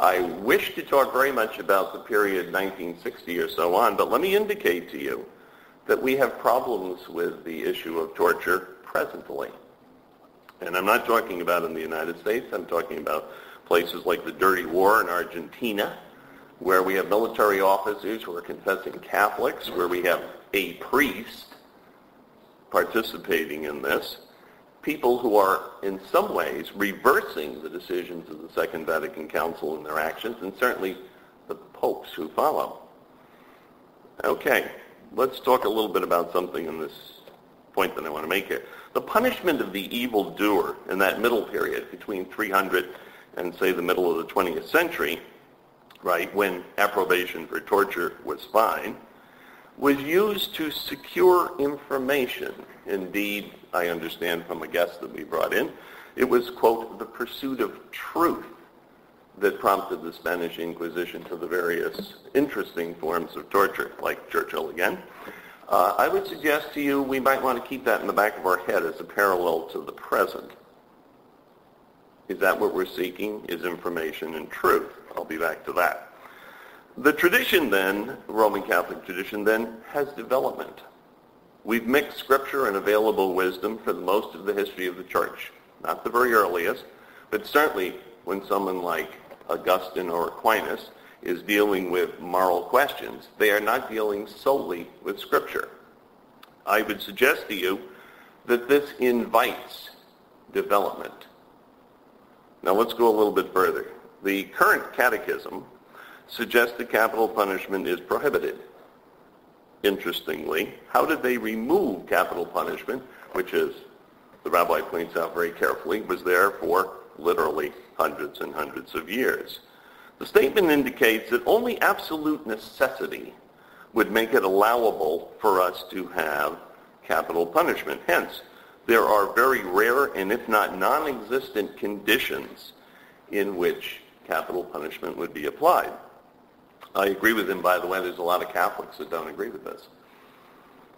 I wish to talk very much about the period 1960 or so on, but let me indicate to you that we have problems with the issue of torture presently. And I'm not talking about in the United States. I'm talking about places like the Dirty War in Argentina, where we have military officers who are confessing Catholics, where we have a priest participating in this, people who are in some ways reversing the decisions of the Second Vatican Council in their actions, and certainly the popes who follow. Okay, let's talk a little bit about something in this point that I want to make here. The punishment of the evildoer in that middle period between 300 and say the middle of the 20th century, right, when approbation for torture was fine, was used to secure information. Indeed, I understand from a guest that we brought in, it was, quote, the pursuit of truth that prompted the Spanish Inquisition to the various interesting forms of torture, like Churchill again, uh, I would suggest to you we might want to keep that in the back of our head as a parallel to the present. Is that what we're seeking? Is information and truth? I'll be back to that. The tradition then, Roman Catholic tradition then, has development. We've mixed scripture and available wisdom for the most of the history of the church. Not the very earliest, but certainly when someone like Augustine or Aquinas is dealing with moral questions. They are not dealing solely with Scripture. I would suggest to you that this invites development. Now let's go a little bit further. The current catechism suggests that capital punishment is prohibited. Interestingly, how did they remove capital punishment, which is, the rabbi points out very carefully, was there for literally hundreds and hundreds of years? The statement indicates that only absolute necessity would make it allowable for us to have capital punishment. Hence, there are very rare and if not non-existent conditions in which capital punishment would be applied. I agree with him, by the way, there's a lot of Catholics that don't agree with this.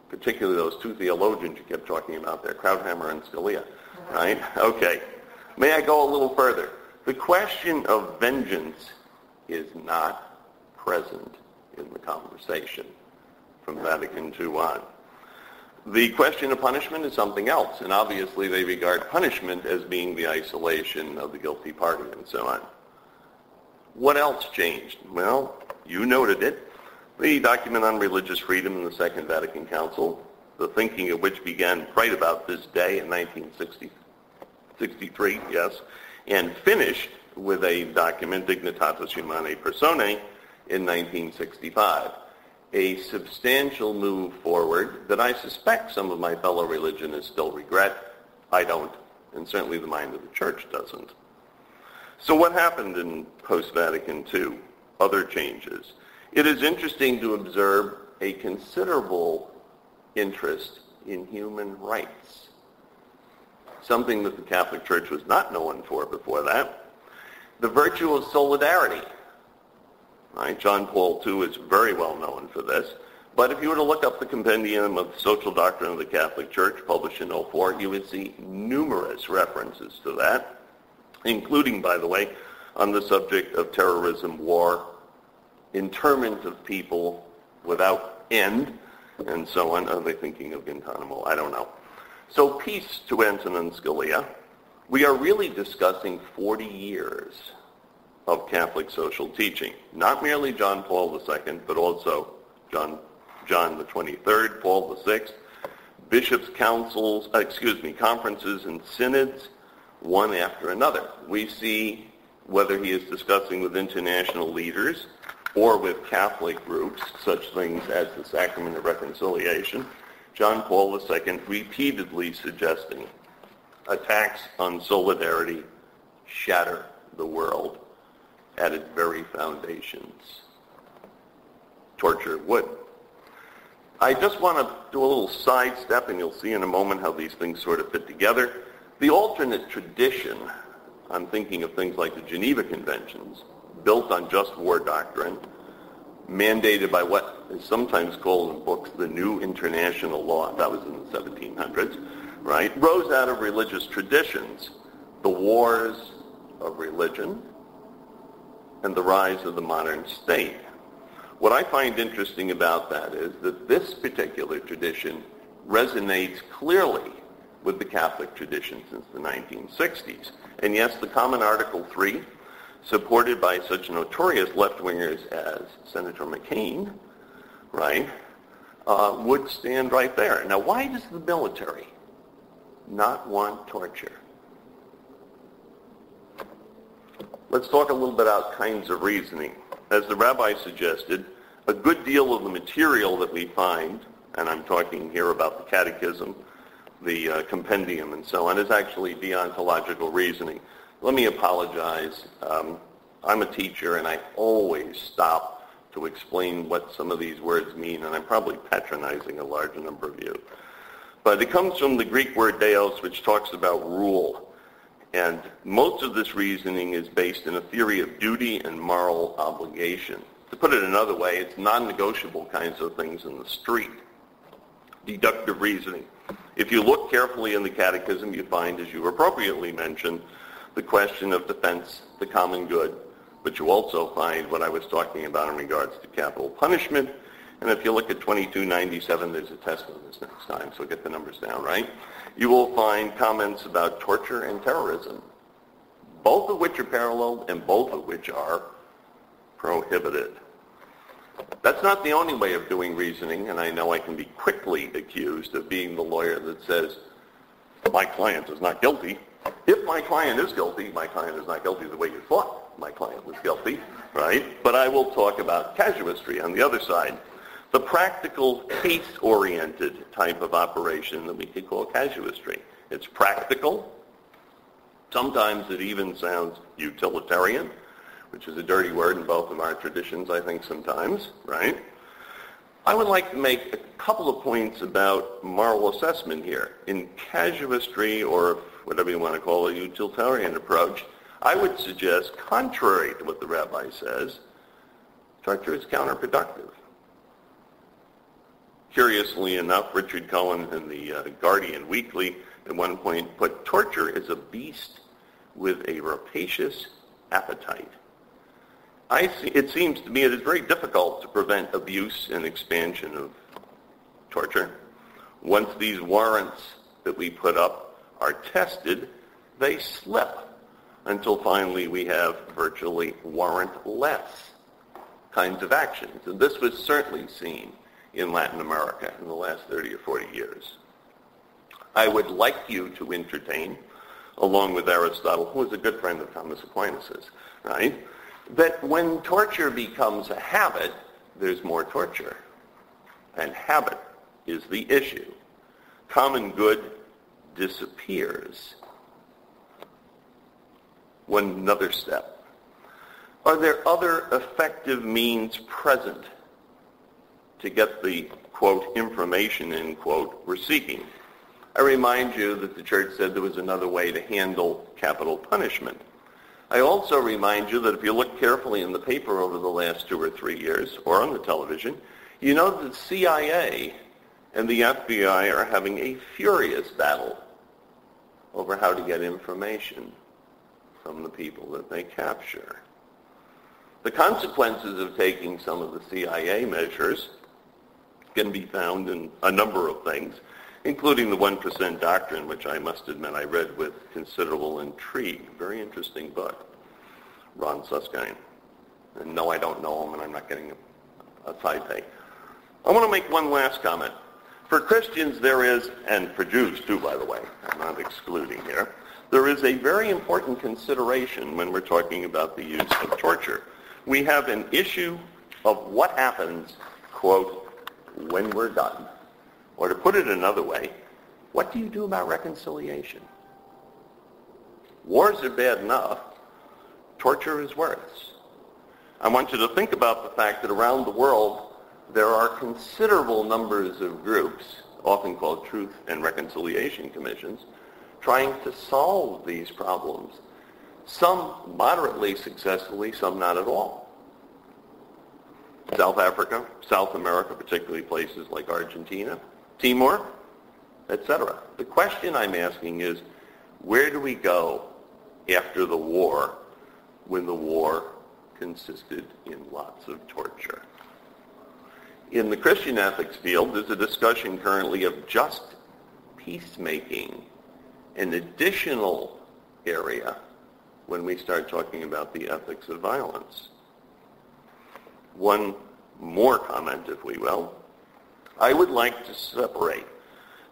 Particularly those two theologians you kept talking about there, Krauthammer and Scalia, uh-huh. right? Okay. May I go a little further? The question of vengeance is not present in the conversation from Vatican II on. The question of punishment is something else, and obviously they regard punishment as being the isolation of the guilty party and so on. What else changed? Well, you noted it. The document on religious freedom in the Second Vatican Council, the thinking of which began right about this day in 1963, yes, and finished with a document, Dignitatis Humanae Personae, in 1965. A substantial move forward that I suspect some of my fellow religionists still regret. I don't, and certainly the mind of the church doesn't. So what happened in post-Vatican II? Other changes. It is interesting to observe a considerable interest in human rights, something that the Catholic Church was not known for before that the virtue of solidarity. Right? John Paul II is very well known for this. But if you were to look up the Compendium of the Social Doctrine of the Catholic Church, published in 04, you would see numerous references to that, including, by the way, on the subject of terrorism, war, internment of people without end, and so on. Are they thinking of Guantanamo? I don't know. So peace to Antonin Scalia. We are really discussing 40 years of Catholic social teaching, not merely John Paul II, but also John, John the 23rd, Paul the 6th, bishops' councils, uh, excuse me, conferences and synods, one after another. We see whether he is discussing with international leaders or with Catholic groups, such things as the Sacrament of Reconciliation, John Paul II repeatedly suggesting attacks on solidarity shatter the world. at its very foundations. Torture would. I just want to do a little sidestep, and you'll see in a moment how these things sort of fit together. The alternate tradition, I'm thinking of things like the Geneva Conventions, built on just war doctrine, mandated by what is sometimes called in books the new international law, that was in the 1700s, right, rose out of religious traditions, the wars of religion, and the rise of the modern state. What I find interesting about that is that this particular tradition resonates clearly with the Catholic tradition since the 1960s. And yes, the Common Article 3 supported by such notorious left-wingers as Senator McCain, right, uh, would stand right there. Now, why does the military not want torture? Let's talk a little bit about kinds of reasoning. As the rabbi suggested, a good deal of the material that we find, and I'm talking here about the catechism, the uh, compendium and so on, is actually deontological reasoning. Let me apologize. Um, I'm a teacher, and I always stop to explain what some of these words mean, and I'm probably patronizing a large number of you. But it comes from the Greek word deos, which talks about rule. And most of this reasoning is based in a theory of duty and moral obligation. To put it another way, it's non-negotiable kinds of things in the street. Deductive reasoning. If you look carefully in the catechism, you find, as you appropriately mentioned, the question of defense, the common good, but you also find what I was talking about in regards to capital punishment. And if you look at 2297, there's a test on this next time, so get the numbers down, right? You will find comments about torture and terrorism, both of which are paralleled and both of which are prohibited. That's not the only way of doing reasoning, and I know I can be quickly accused of being the lawyer that says, my client is not guilty. My client is guilty, my client is not guilty the way you thought my client was guilty, right? But I will talk about casuistry on the other side. The practical, case-oriented type of operation that we could call casuistry. It's practical. Sometimes it even sounds utilitarian which is a dirty word in both of our traditions, I think, sometimes, right? I would like to make a couple of points about moral assessment here. In casuistry, or whatever you want to call it, utilitarian approach, I would suggest, contrary to what the rabbi says, torture is counterproductive. Curiously enough, Richard Cohen in the uh, Guardian Weekly at one point put torture is a beast with a rapacious appetite. I see, it seems to me it is very difficult to prevent abuse and expansion of torture. Once these warrants that we put up are tested, they slip until finally we have virtually warrantless kinds of actions. And this was certainly seen in Latin America in the last 30 or 40 years. I would like you to entertain, along with Aristotle, who was a good friend of Thomas Aquinas's, right? that when torture becomes a habit, there's more torture. And habit is the issue. Common good disappears. One another step. Are there other effective means present to get the, quote, information, end quote, we're seeking? I remind you that the church said there was another way to handle capital punishment. I also remind you that if you look carefully in the paper over the last two or three years, or on the television, you know that CIA and the FBI are having a furious battle over how to get information from the people that they capture. The consequences of taking some of the CIA measures can be found in a number of things, including the 1% doctrine, which I must admit I read with considerable intrigue. Very interesting book, Ron Suskind. And no, I don't know him, and I'm not getting a, a side pay. I want to make one last comment. For Christians, there is, and for Jews too, by the way, I'm not excluding here, there is a very important consideration when we're talking about the use of torture. We have an issue of what happens, quote, when we're done. Or to put it another way, what do you do about reconciliation? Wars are bad enough. Torture is worse. I want you to think about the fact that around the world there are considerable numbers of groups, often called truth and reconciliation commissions, trying to solve these problems. Some moderately successfully, some not at all. South Africa, South America, particularly places like Argentina, Timor, etc. The question I'm asking is, where do we go after the war when the war consisted in lots of torture? In the Christian ethics field, there's a discussion currently of just peacemaking, an additional area when we start talking about the ethics of violence. One more comment, if we will. I would like to separate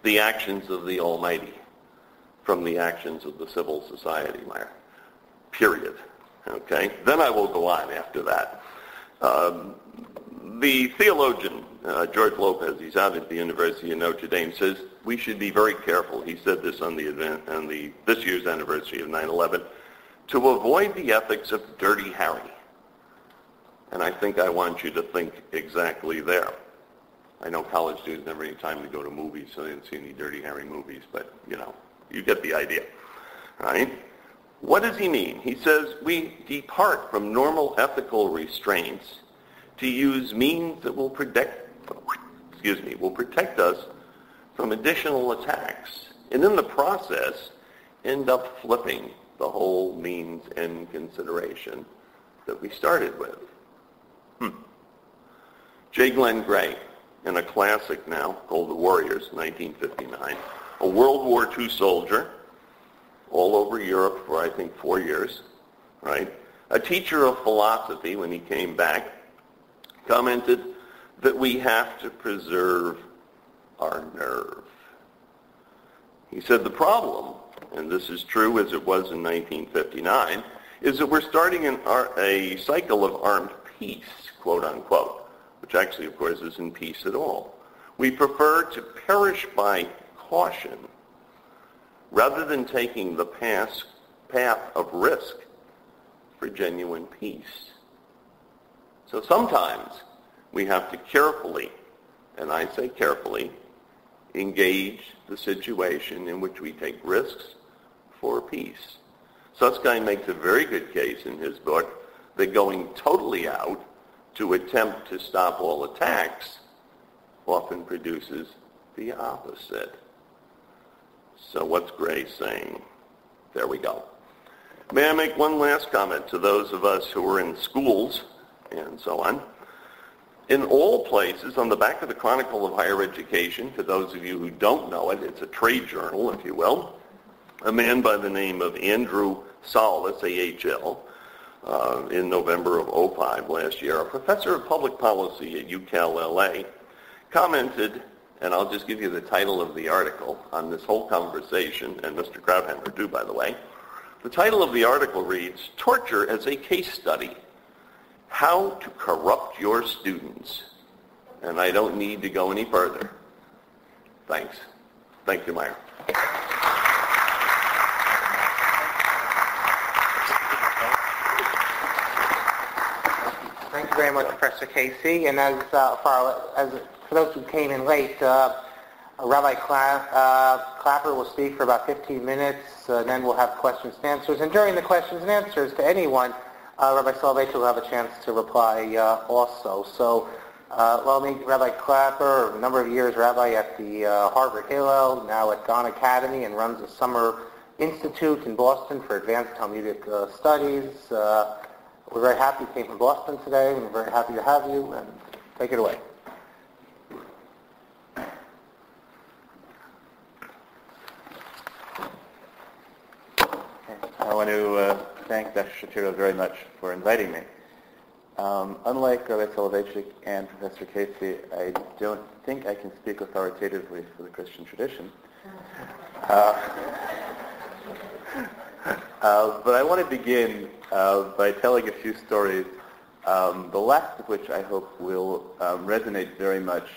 the actions of the Almighty from the actions of the civil society, Meir. Period. Okay? Then I will go on after that. Um, the theologian, uh, George Lopez, he's out at the University of Notre Dame, says we should be very careful. He said this on the event, on the this year's anniversary of 9/11, to avoid the ethics of Dirty Harry. And I think I want you to think exactly there. I know college students never any time to go to movies, so they didn't see any Dirty Harry movies, but, you know, you get the idea, right? What does he mean? He says we depart from normal ethical restraints to use means that will protect, excuse me, will protect us from additional attacks, and in the process end up flipping the whole means and consideration that we started with. Hmm. J. Glenn Gray, in a classic now called The Warriors, 1959. A World War II soldier, all over Europe for I think four years, right? A teacher of philosophy when he came back commented that we have to preserve our nerve. He said the problem, and this is true as it was in 1959, is that we're starting a cycle of armed peace, quote unquote which actually, of course, isn't peace at all. We prefer to perish by caution rather than taking the path of risk for genuine peace. So sometimes we have to carefully, and I say carefully, engage the situation in which we take risks for peace. Suskind makes a very good case in his book that going totally out to attempt to stop all attacks often produces the opposite. So what's Gray saying? There we go. May I make one last comment to those of us who are in schools and so on? In all places, on the back of the Chronicle of Higher Education, for those of you who don't know it, it's a trade journal, if you will, a man by the name of Andrew Sahl, S-A-H-L, uh, in November of 05 last year, a professor of public policy at UCal LA commented, and I'll just give you the title of the article on this whole conversation, and Mr. Krauthammer too, by the way. The title of the article reads, Torture as a Case Study, How to Corrupt Your Students. And I don't need to go any further. Thanks. Thank you, Meir. Thank you very much, Professor Casey. And as uh, as for those who came in late, uh, Rabbi Cla- uh, Klapper will speak for about 15 minutes, uh, then we'll have questions and answers. And during the questions and answers to anyone, uh, Rabbi Soloveichik will have a chance to reply uh, also. So uh, well, Rabbi Klapper, a number of years rabbi at the uh, Harvard Hillel, now at Gann Academy, and runs a summer institute in Boston for advanced Talmudic uh, studies. Uh, we're very happy you came from Boston today, and we're very happy to have you, and take it away. I want to uh, thank Dr. Shapiro very much for inviting me. Um, unlike Rabbi Soloveichik and Professor Casey, I don't think I can speak authoritatively for the Christian tradition. Uh, uh, but I want to begin uh, by telling a few stories, um, the last of which I hope will um, resonate very much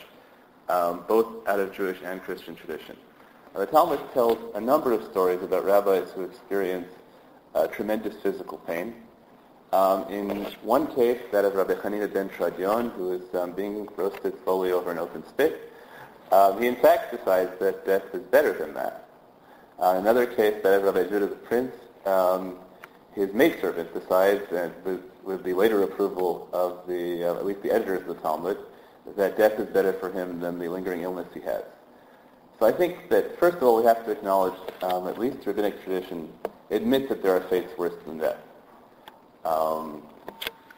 um, both out of Jewish and Christian tradition. the Talmud tells a number of stories about rabbis who experience uh, tremendous physical pain, Um, in one case, that of Rabbi Hanina ben Teradion, who is um, being roasted slowly over an open spit, um, he in fact decides that death is better than that. Uh, another case, that of Rabbi Judah the Prince, um, his maidservant decides, and with, with, the later approval of the, uh, at least the editors of the Talmud, that death is better for him than the lingering illness he has. So I think that first of all we have to acknowledge, um, at least rabbinic tradition admits that there are fates worse than death. Um,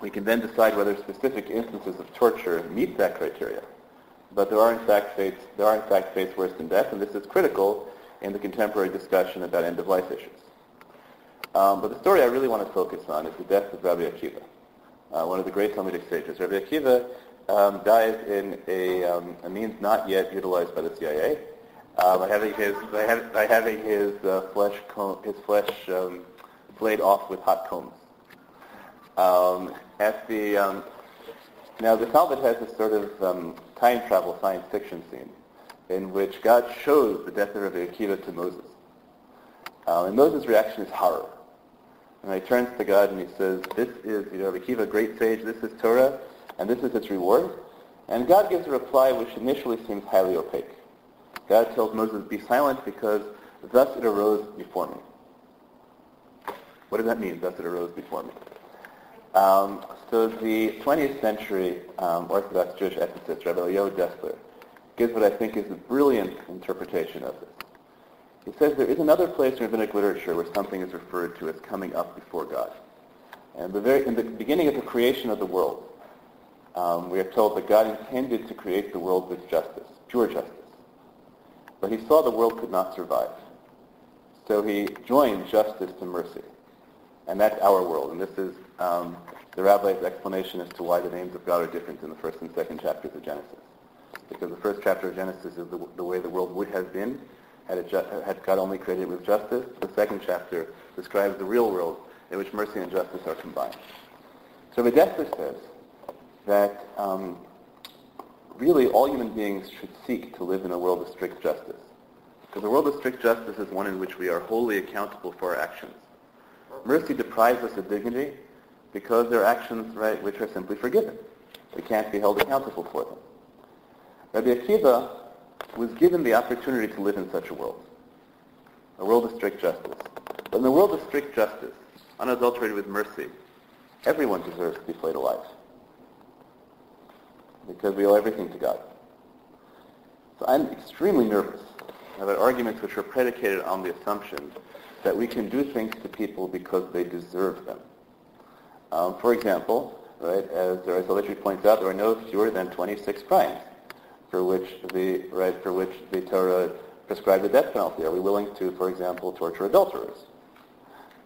we can then decide whether specific instances of torture meet that criteria. But there are in fact fates, there are in fact fates worse than death, and this is critical in the contemporary discussion about end-of-life issues. Um, but the story I really want to focus on is the death of Rabbi Akiva, uh, one of the great Talmudic sages. Rabbi Akiva um, dies in a, um, a, means not yet utilized by the CIA, uh, by having his by, by having his uh, flesh comb, his flesh um, flayed off with hot combs. Um, at the um, now the Talmud has this sort of um, time travel science fiction scene in which God shows the death of Rabbi Akiva to Moses, uh, and Moses' reaction is horror. And he turns to God and he says, "This is you know Rabbi Akiva, great sage. This is Torah, and this is its reward." And God gives a reply which initially seems highly opaque. God tells Moses, be silent because thus it arose before me. What does that mean, thus it arose before me? Um, so the 20th century um, Orthodox Jewish ethicist, Rabbi Leo Dessler, gives what I think is a brilliant interpretation of this. He says there is another place in rabbinic literature where something is referred to as coming up before God. And the very, in the beginning of the creation of the world, um, we are told that God intended to create the world with justice, pure justice. But he saw the world could not survive. So he joined justice to mercy. And that's our world. And this is um, the rabbi's explanation as to why the names of God are different in the first and second chapters of Genesis. Because the first chapter of Genesis is the, the way the world would have been had, it had God only created it with justice. The second chapter describes the real world in which mercy and justice are combined. So Rav Dessler says that um, really all human beings should seek to live in a world of strict justice. Because a world of strict justice is one in which we are wholly accountable for our actions. Mercy deprives us of dignity because there are actions, right, which are simply forgiven. We can't be held accountable for them. Rabbi Akiva was given the opportunity to live in such a world, a world of strict justice. But in the world of strict justice, unadulterated with mercy, everyone deserves to be flayed alive because we owe everything to God. So I'm extremely nervous about arguments which are predicated on the assumption that we can do things to people because they deserve them. Um, for example, right, as the Aristotle points out, there are no fewer than 26 crimes for which the right for which the Torah prescribed the death penalty. Are we willing to, for example, torture adulterers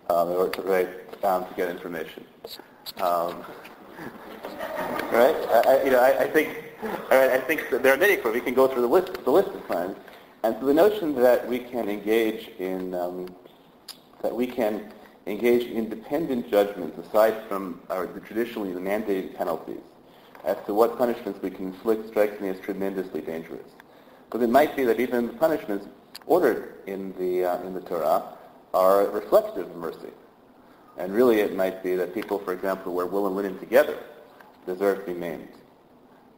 um, order to, right, um, to get information? Um, right? I, you know, I, I think, I, I think there are many for we can go through the list, the list of crimes, and so the notion that we can engage in um, that we can engage in independent judgments aside from our, the traditionally the mandated penalties as to what punishments we can inflict strikes me as tremendously dangerous. Because it might be that even the punishments ordered in the uh, in the Torah are reflective of mercy. And really it might be that people, for example, wear wool and linen together deserve to be maimed.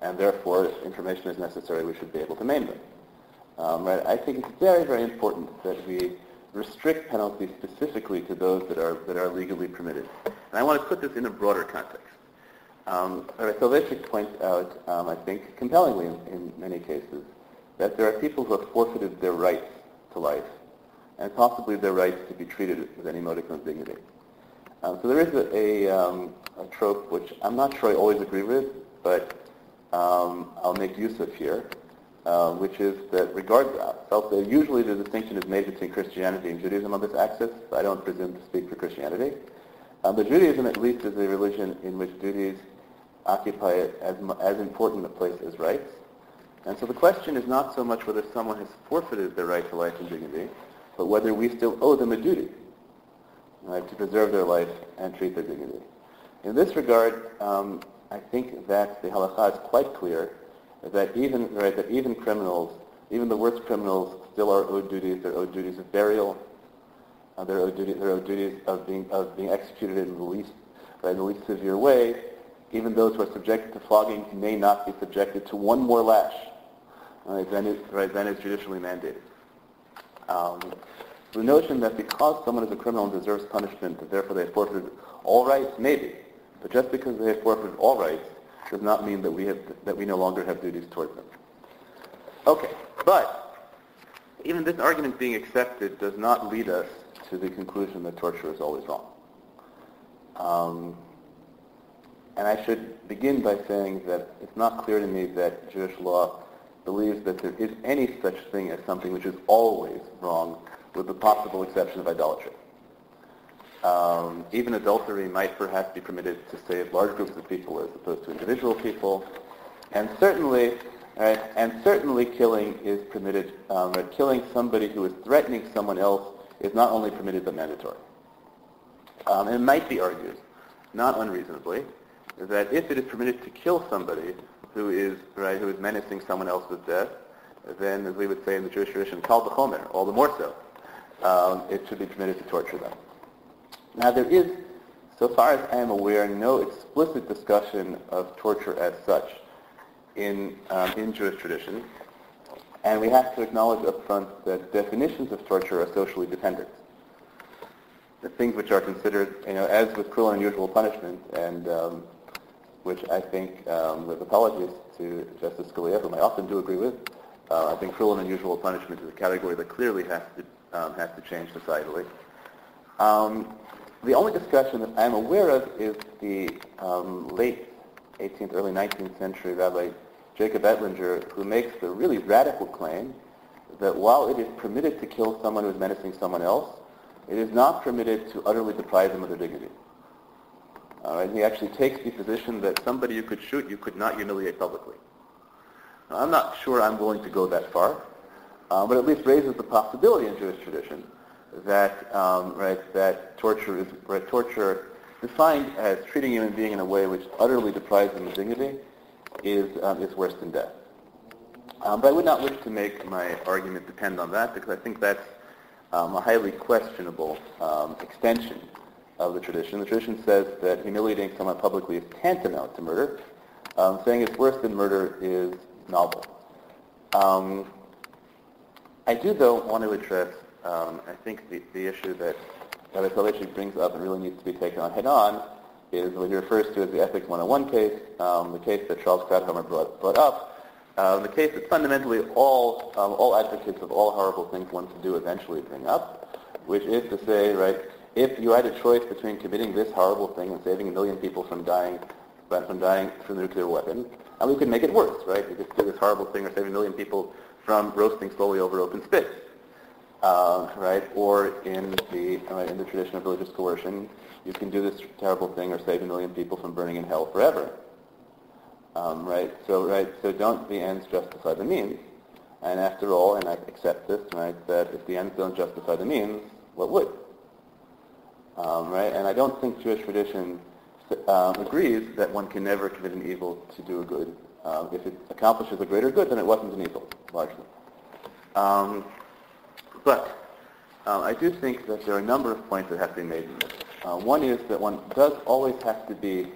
And therefore, if information is necessary, we should be able to maim them. Um, right? I think it's very, very important that we restrict penalties specifically to those that are, that are legally permitted. And I want to put this in a broader context. Um, Soloveichik points out, um, I think, compellingly in, in many cases, that there are people who have forfeited their rights to life, and possibly their rights to be treated with any modicum of dignity. Um, so there is a, a, um, a, trope which I'm not sure I always agree with, but um, I'll make use of here, uh, which is that regard, that usually the distinction is made between Christianity and Judaism on this axis. I don't presume to speak for Christianity. Um, but Judaism at least is a religion in which duties occupy as, as important a place as rights. And so the question is not so much whether someone has forfeited their right to life and dignity, but whether we still owe them a duty right, to preserve their life and treat their dignity. In this regard, um, I think that the halakha is quite clear that even right, that even criminals, even the worst criminals, still are owed duties. They're owed duties of burial. Uh, they're, owed duty, they're owed duties of being of being executed in the least right, in the least severe way, even those who are subjected to flogging may not be subjected to one more lash right, than, is, right, than is judicially mandated. Um, the notion that because someone is a criminal and deserves punishment, that therefore they forfeited all rights, maybe. But just because they have forfeited all rights does not mean that we, have, that we no longer have duties towards them. Okay, but even this argument being accepted does not lead us to the conclusion that torture is always wrong. Um, and I should begin by saying that it's not clear to me that Jewish law believes that there is any such thing as something which is always wrong, with the possible exception of idolatry. Um, even adultery might perhaps be permitted to save large groups of people as opposed to individual people, and certainly, right, and certainly killing is permitted. Um, right, killing somebody who is threatening someone else is not only permitted but mandatory. Um, it might be argued, not unreasonably, that if it is permitted to kill somebody who is right, who is menacing someone else with death, then, as we would say in the Jewish tradition, kal vachomer, all the more so, um, it should be permitted to torture them. Now, there is, so far as I am aware, no explicit discussion of torture as such in um, in Jewish tradition, and we have to acknowledge up front that definitions of torture are socially dependent the things which are considered, you know, as with cruel and unusual punishment, and um, which I think, um, with apologies to Justice Scalia, whom I often do agree with, uh, I think cruel and unusual punishment is a category that clearly has to um, has to change societally. Um, the only discussion that I'm aware of is the um, late 18th, early 19th century Rabbi Jacob Ettlinger, who makes the really radical claim that while it is permitted to kill someone who is menacing someone else, it is not permitted to utterly deprive them of their dignity. Right? He actually takes the position that somebody you could shoot, you could not humiliate publicly. Now, I'm not sure I'm willing to go that far, uh, but at least raises the possibility in Jewish tradition that um, right that torture is right, torture defined as treating a human being in a way which utterly deprives them of dignity is um, is worse than death. Um, but I would not wish to make my argument depend on that because I think that's um, a highly questionable um, extension of the tradition. The tradition says that humiliating someone publicly is tantamount to murder. Um, saying it's worse than murder is novel. Um, I do, though, want to address, um, I think, the, the issue that Rabbi Soloveichik brings up and really needs to be taken on head-on is what he refers to as the Ethics 101 case, um, the case that Charles Krauthammer brought, brought up, uh, the case that fundamentally all um, all advocates of all horrible things want to do eventually bring up, which is to say, right, if you had a choice between committing this horrible thing and saving a million people from dying from dying from the nuclear weapon, and we could make it worse, right? We could do this horrible thing or save a million people from roasting slowly over open spits, uh, right? Or in the uh, in the tradition of religious coercion, you can do this terrible thing or save a million people from burning in hell forever. Um, right? So, right? So don't the ends justify the means? And after all, and I accept this, right, that if the ends don't justify the means, what would? Um, right? And I don't think Jewish tradition um, agrees that one can never commit an evil to do a good. Um, if it accomplishes a greater good, then it wasn't an evil, largely. Um, but uh, I do think that there are a number of points that have to be made. Uh, one is that one does always have to be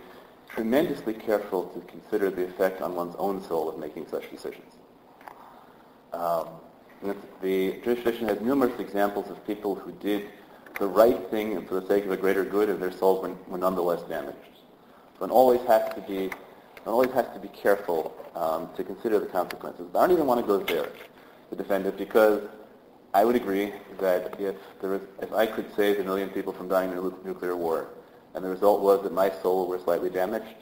tremendously careful to consider the effect on one's own soul of making such decisions. Um, the Jewish tradition has numerous examples of people who did the right thing for the sake of a greater good, and their souls were, were nonetheless damaged. So one always has to be, one always has to be careful um, to consider the consequences. But I don't even want to go there to defend it because I would agree that if there was, if I could save a million people from dying in a nuclear war, and the result was that my soul were slightly damaged,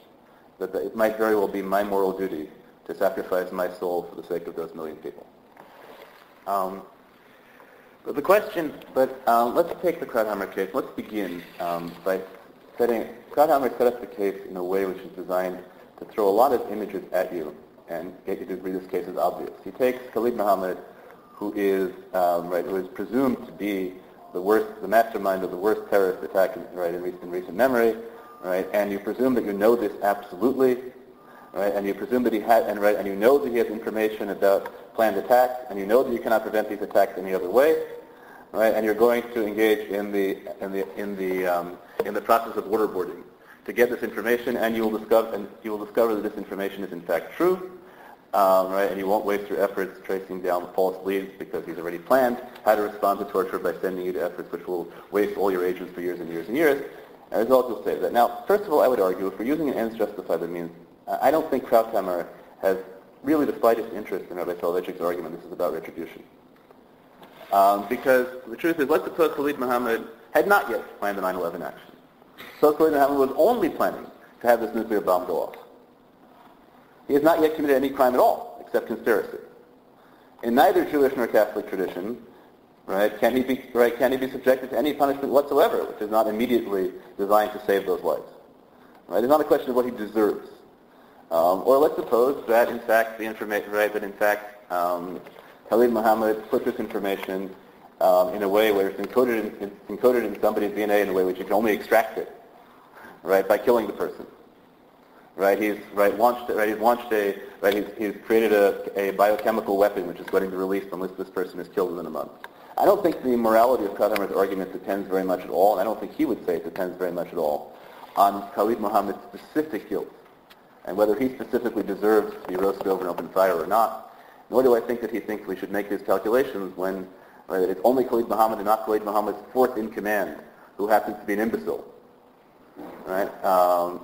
that the, it might very well be my moral duty to sacrifice my soul for the sake of those million people. Um, but the question, but um, let's take the Krauthammer case. Let's begin um, by setting, Krauthammer set up the case in a way which is designed to throw a lot of images at you and get you to agree this case is obvious. He takes Khalid Muhammad, who is, um, right, who is presumed to be the worst, the mastermind of the worst terrorist attack in, right, in recent, recent memory, right? And you presume that you know this absolutely, right? And you presume that he had, and right, and you know that he has information about planned attacks, and you know that you cannot prevent these attacks any other way, right? And you're going to engage in the in the in the um, in the process of waterboarding to get this information, and you will discover, and you will discover that this information is in fact true, um, right? And you won't waste your efforts tracing down false leads because he's already planned how to respond to torture by sending you to efforts which will waste all your agents for years and years and years. And you'll say that. Now, first of all, I would argue if we're using an ends justify the means, I don't think Krauthammer has really the slightest interest in Rabbi Soloveichik's argument this is about retribution. Um, because the truth is, let's suppose Khalid Muhammad had not yet planned the 9-11 action. So Khalid Muhammad was only planning to have this nuclear bomb go off. He has not yet committed any crime at all, except conspiracy. In neither Jewish nor Catholic tradition, right, can he be, right, can he be subjected to any punishment whatsoever, which is not immediately designed to save those lives. Right? It's not a question of what he deserves. Um, or let's suppose that in fact the information, right, that in fact um, Khalid Muhammad put this information um, in a way where it's encoded in, it's encoded in somebody's DNA in a way which you can only extract it, right, by killing the person. Right, he's right launched right, he's launched a right, he's, he's created a, a biochemical weapon which is going to be released unless this person is killed within a month. I don't think the morality of Krauthammer's argument depends very much at all, and I don't think he would say it depends very much at all on Khalid Muhammad's specific guilt and whether he specifically deserves to be roasted over an open fire or not. Nor do I think that he thinks we should make these calculations when right, it's only Khalid Muhammad and not Khalid Muhammad's fourth in command who happens to be an imbecile. Right? Um,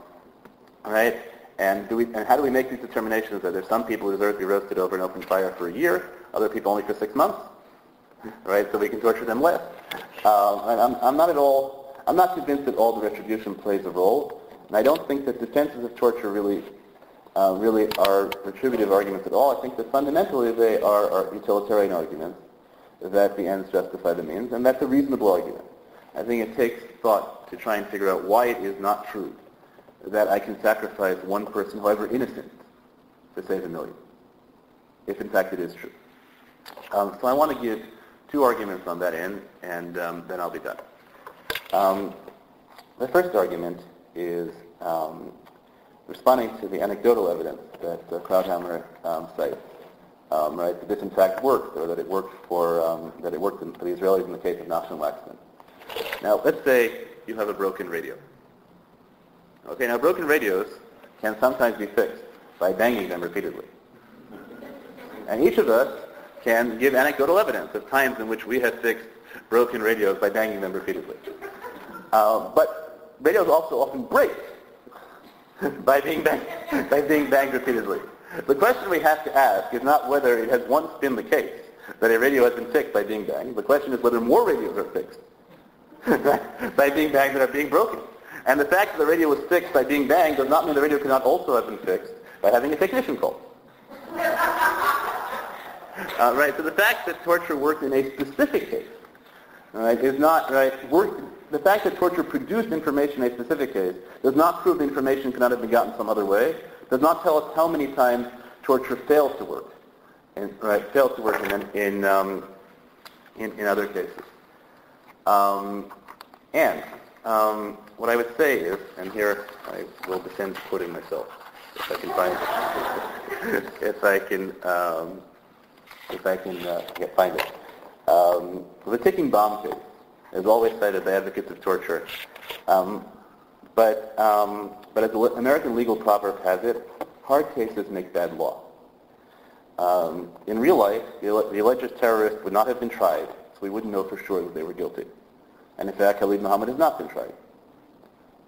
right? And, do we, and how do we make these determinations that there's some people who deserve to be roasted over an open fire for a year, other people only for six months? Right? So we can torture them less. Um, I'm, I'm not at all, I'm not convinced that all the retribution plays a role. And I don't think that defenses of torture really, uh, really are retributive arguments at all. I think that fundamentally they are, are utilitarian arguments that the ends justify the means, and that's a reasonable argument. I think it takes thought to try and figure out why it is not true that I can sacrifice one person, however innocent, to save a million, if in fact it is true. Um, so I want to give two arguments on that end, and um, then I'll be done. Um, the first argument is um, responding to the anecdotal evidence that uh, Krauthammer um, cites, um, right? That this in fact worked, or that it worked for um, that it worked for the Israelis in the case of Nachshon Waxman. Now, let's say you have a broken radio. Okay, now broken radios can sometimes be fixed by banging them repeatedly. And each of us can give anecdotal evidence of times in which we have fixed broken radios by banging them repeatedly. Uh, but radios also often break by being banged, by being banged repeatedly. The question we have to ask is not whether it has once been the case that a radio has been fixed by being banged. The question is whether more radios are fixed by being banged that are being broken. And the fact that the radio was fixed by being banged does not mean the radio cannot also have been fixed by having a technician called. Uh, right, so the fact that torture worked in a specific case right, is not, right, work, the fact that torture produced information in a specific case does not prove the information cannot have been gotten some other way, does not tell us how many times torture fails to work, and, right, fails to work in, in, um, in, in, other cases. Um, and um, what I would say is, and here I will descend to quoting myself, if I can find it, if I can, um, if I can uh, find it. Um, the ticking bomb case is always cited by advocates of torture. Um, but, but as the American legal proverb has it, hard cases make bad law. Um, in real life, the, the alleged terrorist would not have been tried, so we wouldn't know for sure that they were guilty. And in fact, Khalid Muhammad has not been tried.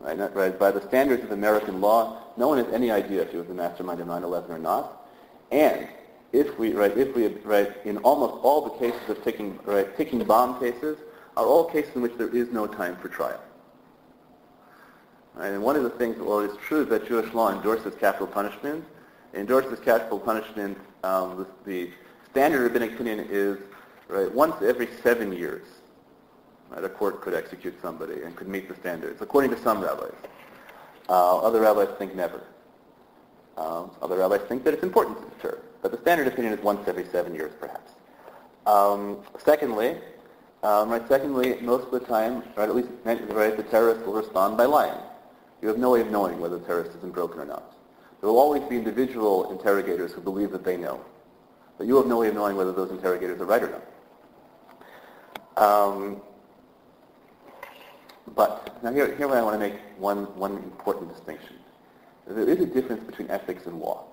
Right? Not, right? By the standards of American law, no one has any idea if he was the mastermind of 9/11 or not. And if we, right, if we, right, in almost all the cases of ticking, right, ticking bomb cases, are all cases in which there is no time for trial. And one of the things, well, it's true that Jewish law endorses capital punishment. It endorses capital punishment. Um, the, the, standard rabbinic opinion is right once every seven years, right, a court could execute somebody and could meet the standards, according to some rabbis. Uh, other rabbis think never. Um, other rabbis think that it's important to deter, but the standard opinion is once every seven years, perhaps. Um, secondly, um, right, secondly, most of the time, right, at least right, the terrorists will respond by lying. You have no way of knowing whether the terrorist has been broken or not. There will always be individual interrogators who believe that they know. But you have no way of knowing whether those interrogators are right or not. Um, But now here, here I want to make one, one important distinction. There is a difference between ethics and law.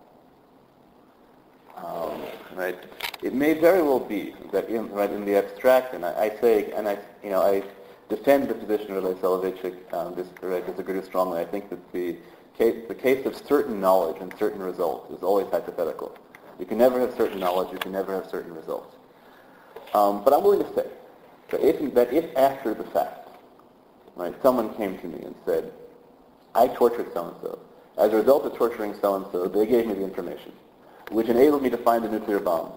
Um, right? It may very well be that in, right, in the abstract, and I, I, say, and I, you know, I defend the position of Soloveichik, um, dis, right, disagree strongly. I think that the case, the case of certain knowledge and certain results is always hypothetical. You can never have certain knowledge, you can never have certain results. Um, but I'm willing to say that if, that if after the fact, right, someone came to me and said, I tortured so-and-so. As a result of torturing so-and-so, they gave me the information, which enabled me to find the nuclear bomb,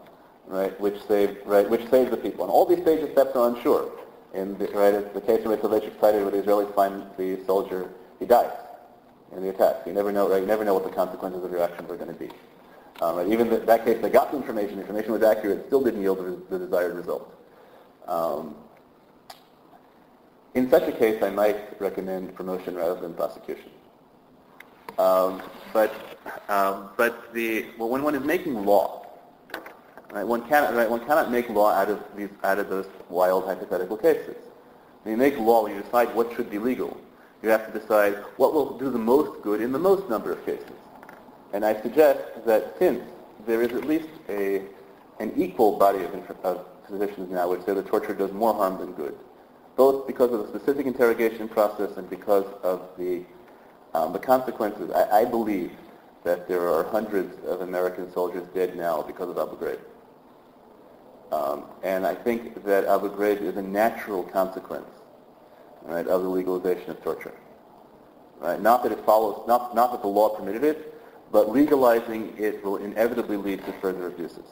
right, which saved, right, which saved the people. And all these stages steps are unsure. In the, right, the case in which Soloveichik cited where the Israelis find the soldier, he dies in the attack. You never know, right? You never know what the consequences of your actions are going to be. Um, right? Even in that case, they got the information. The information was accurate. It still didn't yield the, the desired result. Um, in such a case, I might recommend promotion rather than prosecution. Um, but um, but the well, when one is making law, right, one cannot right, one cannot make law out of these out of those wild hypothetical cases. When you make law, you decide what should be legal, you have to decide what will do the most good in the most number of cases. And I suggest that since there is at least a an equal body of, of physicians now which say that torture does more harm than good, both because of the specific interrogation process and because of the um, the consequences. I, I, believe that there are hundreds of American soldiers dead now because of Abu Ghraib. Um, and I think that Abu Ghraib is a natural consequence right, of the legalization of torture. Right? Not that it follows, not, not that the law permitted it, but legalizing it will inevitably lead to further abuses.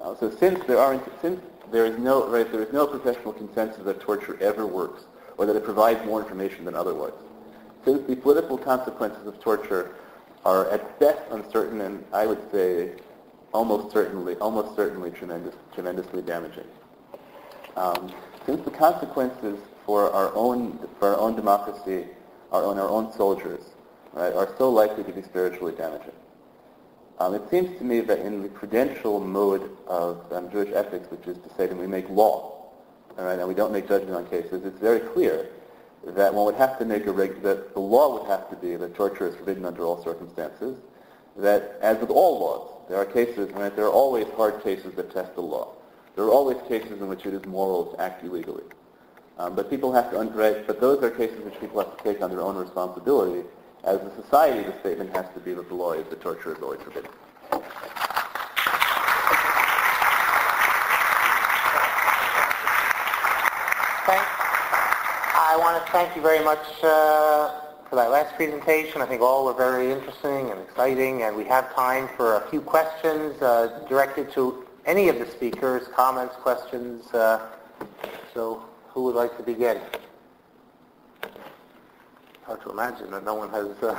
Uh, so since there are, since there is no, right, there is no professional consensus that torture ever works, or that it provides more information than otherwise, since the political consequences of torture are at best uncertain and I would say almost certainly, almost certainly tremendous, tremendously damaging. Um, since the consequences for our own, for our own democracy, our own, our own soldiers, right, are so likely to be spiritually damaging. Um, it seems to me that in the prudential mode of um, Jewish ethics, which is to say that we make law, all right, and we don't make judgment on cases, it's very clear that one would have to make a reg- that the law would have to be that torture is forbidden under all circumstances. That as with all laws, there are cases, right, there are always hard cases that test the law. There are always cases in which it is moral to act illegally. Um, but people have to, but those are cases which people have to take on their own responsibility. As a society, the statement has to be that the law is that torture is always forbidden. Thank. I want to thank you very much uh, for that last presentation. I think all were very interesting and exciting, and we have time for a few questions uh, directed to any of the speakers, comments, questions. Uh, so who would like to begin? Hard to imagine that no one has... Uh,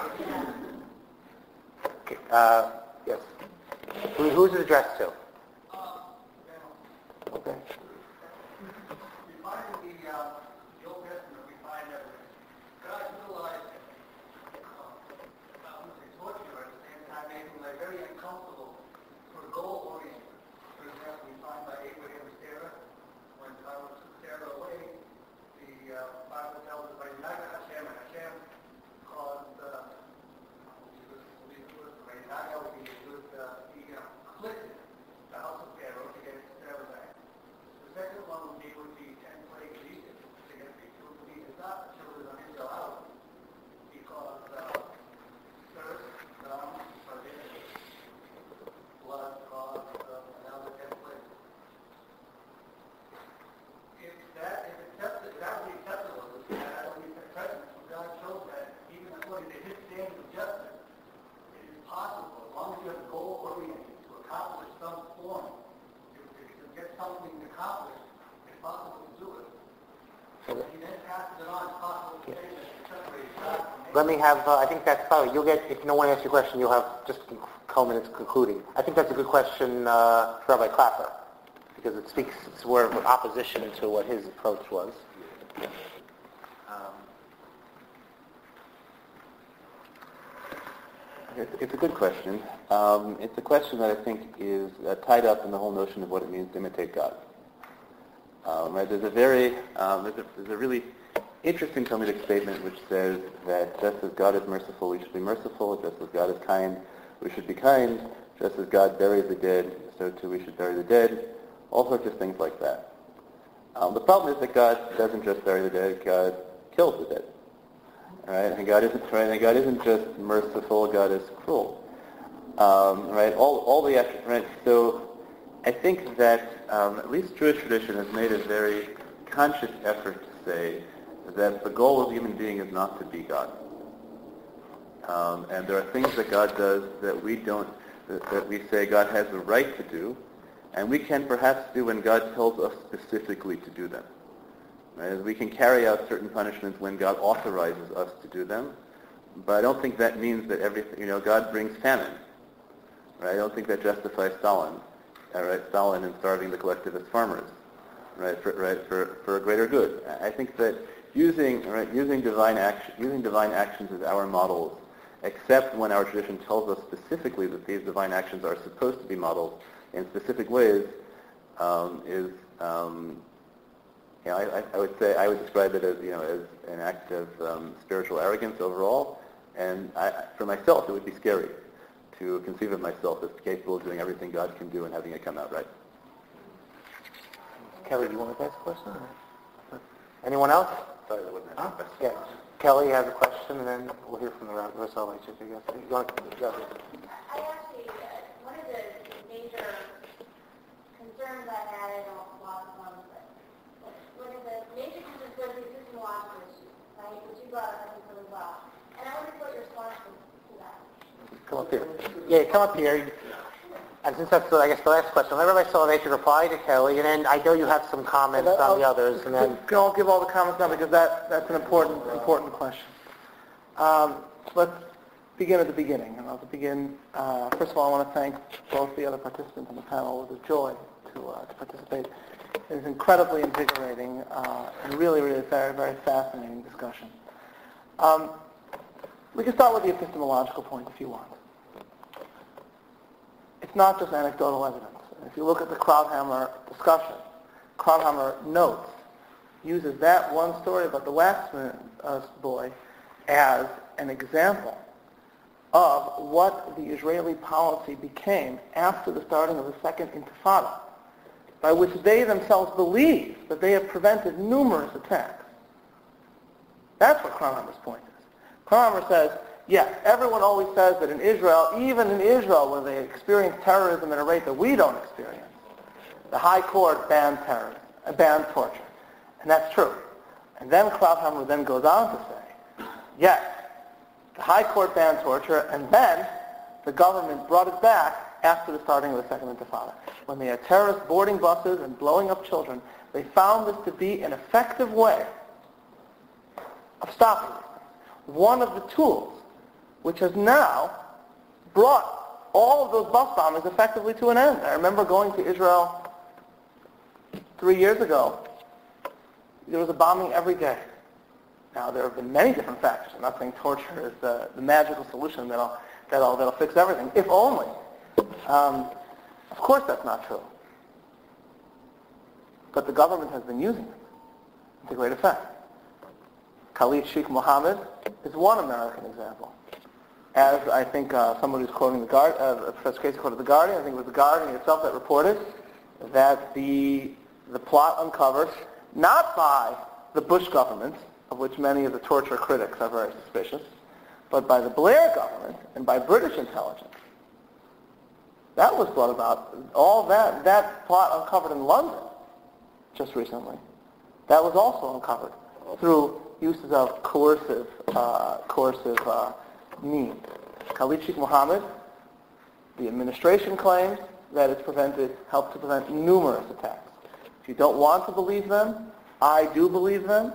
okay, uh, yes. Who, who's it addressed to? Okay. Let me have, uh, I think that's probably, you'll get, if no one asks you a question, you'll have just a couple minutes concluding. I think that's a good question uh, for Rabbi Klapper, because it speaks, it's word of opposition to what his approach was. Um, it's, it's, a good question. Um, it's a question that I think is uh, tied up in the whole notion of what it means to imitate God. Um, right? There's a very, um, there's, a, there's a really interesting Talmudic statement which says that just as God is merciful, we should be merciful. Just as God is kind, we should be kind. Just as God buries the dead, so too we should bury the dead. All sorts of things like that. Um, the problem is that God doesn't just bury the dead. God kills the dead. Right? And God isn't right. And God isn't just merciful. God is cruel. Um, right? All all the right. So I think that um, at least Jewish tradition has made a very conscious effort to say that the goal of the human being is not to be God. Um, and there are things that God does that we don't, that, that we say God has the right to do, and we can perhaps do when God tells us specifically to do them. Right? We can carry out certain punishments when God authorizes us to do them, but I don't think that means that everything, you know, God brings famine. Right? I don't think that justifies Stalin, uh, right? Stalin and starving the collectivist farmers, right? For, right? For, for a greater good. I think that using, right, using divine action, using divine actions as our models, except when our tradition tells us specifically that these divine actions are supposed to be modeled in specific ways, um, is, um, you know, I, I, would say I would describe it as, you know, as an act of um, spiritual arrogance overall, and I, for myself, it would be scary to conceive of myself as capable of doing everything God can do and having it come out right. Kelly, do you want to ask a question? Anyone else? Sorry, that wasn't Huh? Yeah. Kelly has a question, and then we'll hear from the rest of us, I guess. You want to go? I actually, uh, one of the major concerns I had, I don't lot of them, but one of the major concerns was the epistemological issue, right, which you brought up, I think, really well. And I wonder what your response was to that. Come up here. Yeah, come up here. And since that's, I guess, the last question, everybody saw that you reply to Kelly, and then I know you have some comments on the others, and then... Don't give all the comments now because that, that's an important, important question. Um, let's begin at the beginning. And I'll begin, uh, first of all, I want to thank both the other participants on the panel. It was a joy to, uh, to participate. It was incredibly invigorating uh, and really, really very, very fascinating discussion. Um, we can start with the epistemological point if you want it's not just anecdotal evidence. If you look at the Krauthammer discussion, Krauthammer notes, uses that one story about the Waxman uh, boy as an example of what the Israeli policy became after the starting of the Second Intifada, by which they themselves believe that they have prevented numerous attacks. That's what Krauthammer's point is. Krauthammer says Yes, everyone always says that in Israel, even in Israel, where they experience terrorism at a rate that we don't experience, the High Court banned terrorism, banned torture. And that's true. And then Krauthammer then goes on to say, yes, the High Court banned torture, and then the government brought it back after the starting of the Second Intifada. When they had terrorists boarding buses and blowing up children, they found this to be an effective way of stopping this. One of the tools which has now brought all of those bus bombings effectively to an end. I remember going to Israel three years ago. There was a bombing every day. Now, there have been many different factors. I'm not saying torture is the, the magical solution that'll, that'll, that'll fix everything, if only. Um, of course that's not true. But the government has been using it to great effect. Khalid Sheikh Mohammed is one American example as I think uh, somebody was quoting the Guard, uh, Professor Casey quoted the Guardian. I think it was the Guardian itself that reported that the the plot uncovered not by the Bush government, of which many of the torture critics are very suspicious, but by the Blair government and by British intelligence. That was brought about. All that that plot uncovered in London just recently. That was also uncovered through uses of coercive uh, coercive uh, mean? Khalid Sheikh Mohammed, the administration claims that it's prevented, helped to prevent numerous attacks. If you don't want to believe them, I do believe them.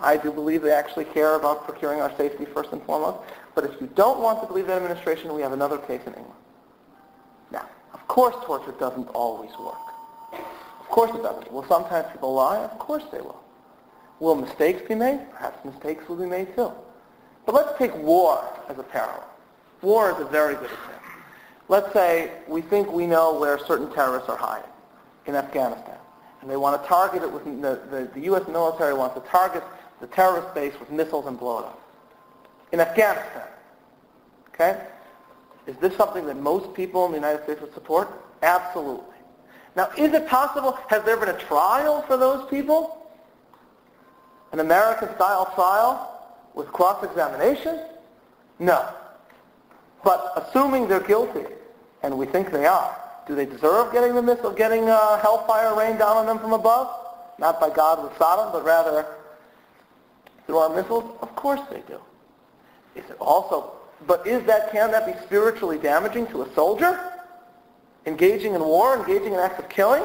I do believe they actually care about procuring our safety first and foremost. But if you don't want to believe that administration, we have another case in England. Now, of course torture doesn't always work. Of course it doesn't. Will sometimes people lie? Of course they will. Will mistakes be made? Perhaps mistakes will be made too. But let's take war as a parallel. War is a very good example. Let's say we think we know where certain terrorists are hiding in Afghanistan. And they want to target it with, the, the, the U.S. military wants to target the terrorist base with missiles and blow it up. In Afghanistan. Okay? Is this something that most people in the United States would support? Absolutely. Now, is it possible, has there been a trial for those people? An American-style trial with cross-examination? No. But assuming they're guilty, and we think they are, do they deserve getting the missile, getting uh, hellfire rained down on them from above? Not by God with Sodom, but rather through our missiles? Of course they do. Is it also, but is that, can that be spiritually damaging to a soldier? Engaging in war, engaging in acts of killing?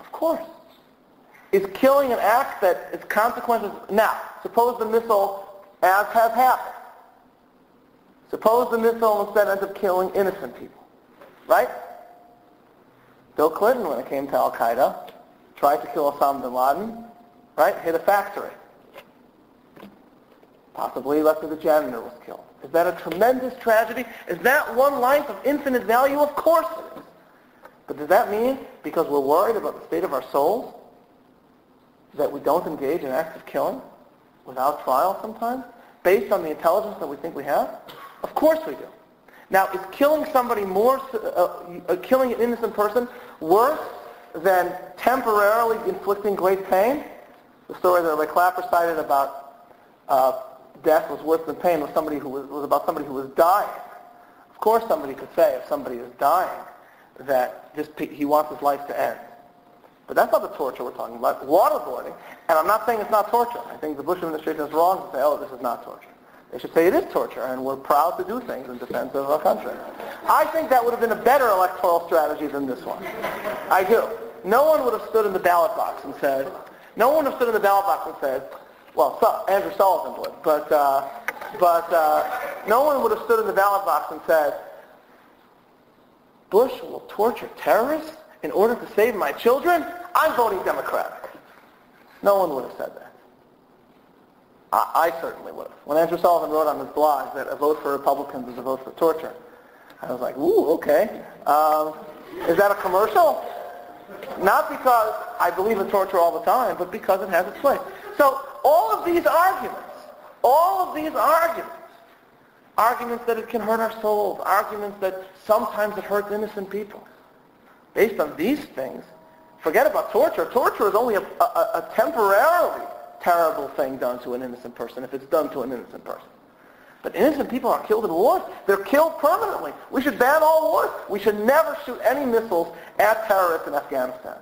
Of course. Is killing an act that its consequences, now, suppose the missile, as has happened, suppose the missile instead ends up killing innocent people, right? Bill Clinton, when it came to Al-Qaeda, tried to kill Osama bin Laden, right? Hit a factory. Possibly left of the janitor was killed. Is that a tremendous tragedy? Is that one life of infinite value? Of course it is. But does that mean because we're worried about the state of our souls that we don't engage in acts of killing without trial sometimes based on the intelligence that we think we have? Of course we do. Now, is killing somebody more, uh, uh, killing an innocent person worse than temporarily inflicting great pain? The story that Ray Klapper cited about uh, death was worse than pain was somebody who was, was about somebody who was dying. Of course, somebody could say if somebody is dying that this, he wants his life to end. But that's not the torture we're talking about. Waterboarding, and I'm not saying it's not torture. I think the Bush administration is wrong to say, oh, this is not torture. They should say it is torture, and we're proud to do things in defense of our country. I think that would have been a better electoral strategy than this one. I do. No one would have stood in the ballot box and said, no one would have stood in the ballot box and said, well, so, Andrew Sullivan would, but, uh, but uh, no one would have stood in the ballot box and said, Bush will torture terrorists in order to save my children? I'm voting Democratic. No one would have said that. I, I certainly would have. When Andrew Sullivan wrote on his blog that a vote for Republicans is a vote for torture, I was like, ooh, okay. Um, is that a commercial? Not because I believe in torture all the time, but because it has its place. So all of these arguments, all of these arguments, arguments that it can hurt our souls, arguments that sometimes it hurts innocent people, based on these things, forget about torture. Torture is only a, a, a temporarily terrible thing done to an innocent person if it's done to an innocent person. But innocent people are killed in wars. They're killed permanently. We should ban all wars. We should never shoot any missiles at terrorists in Afghanistan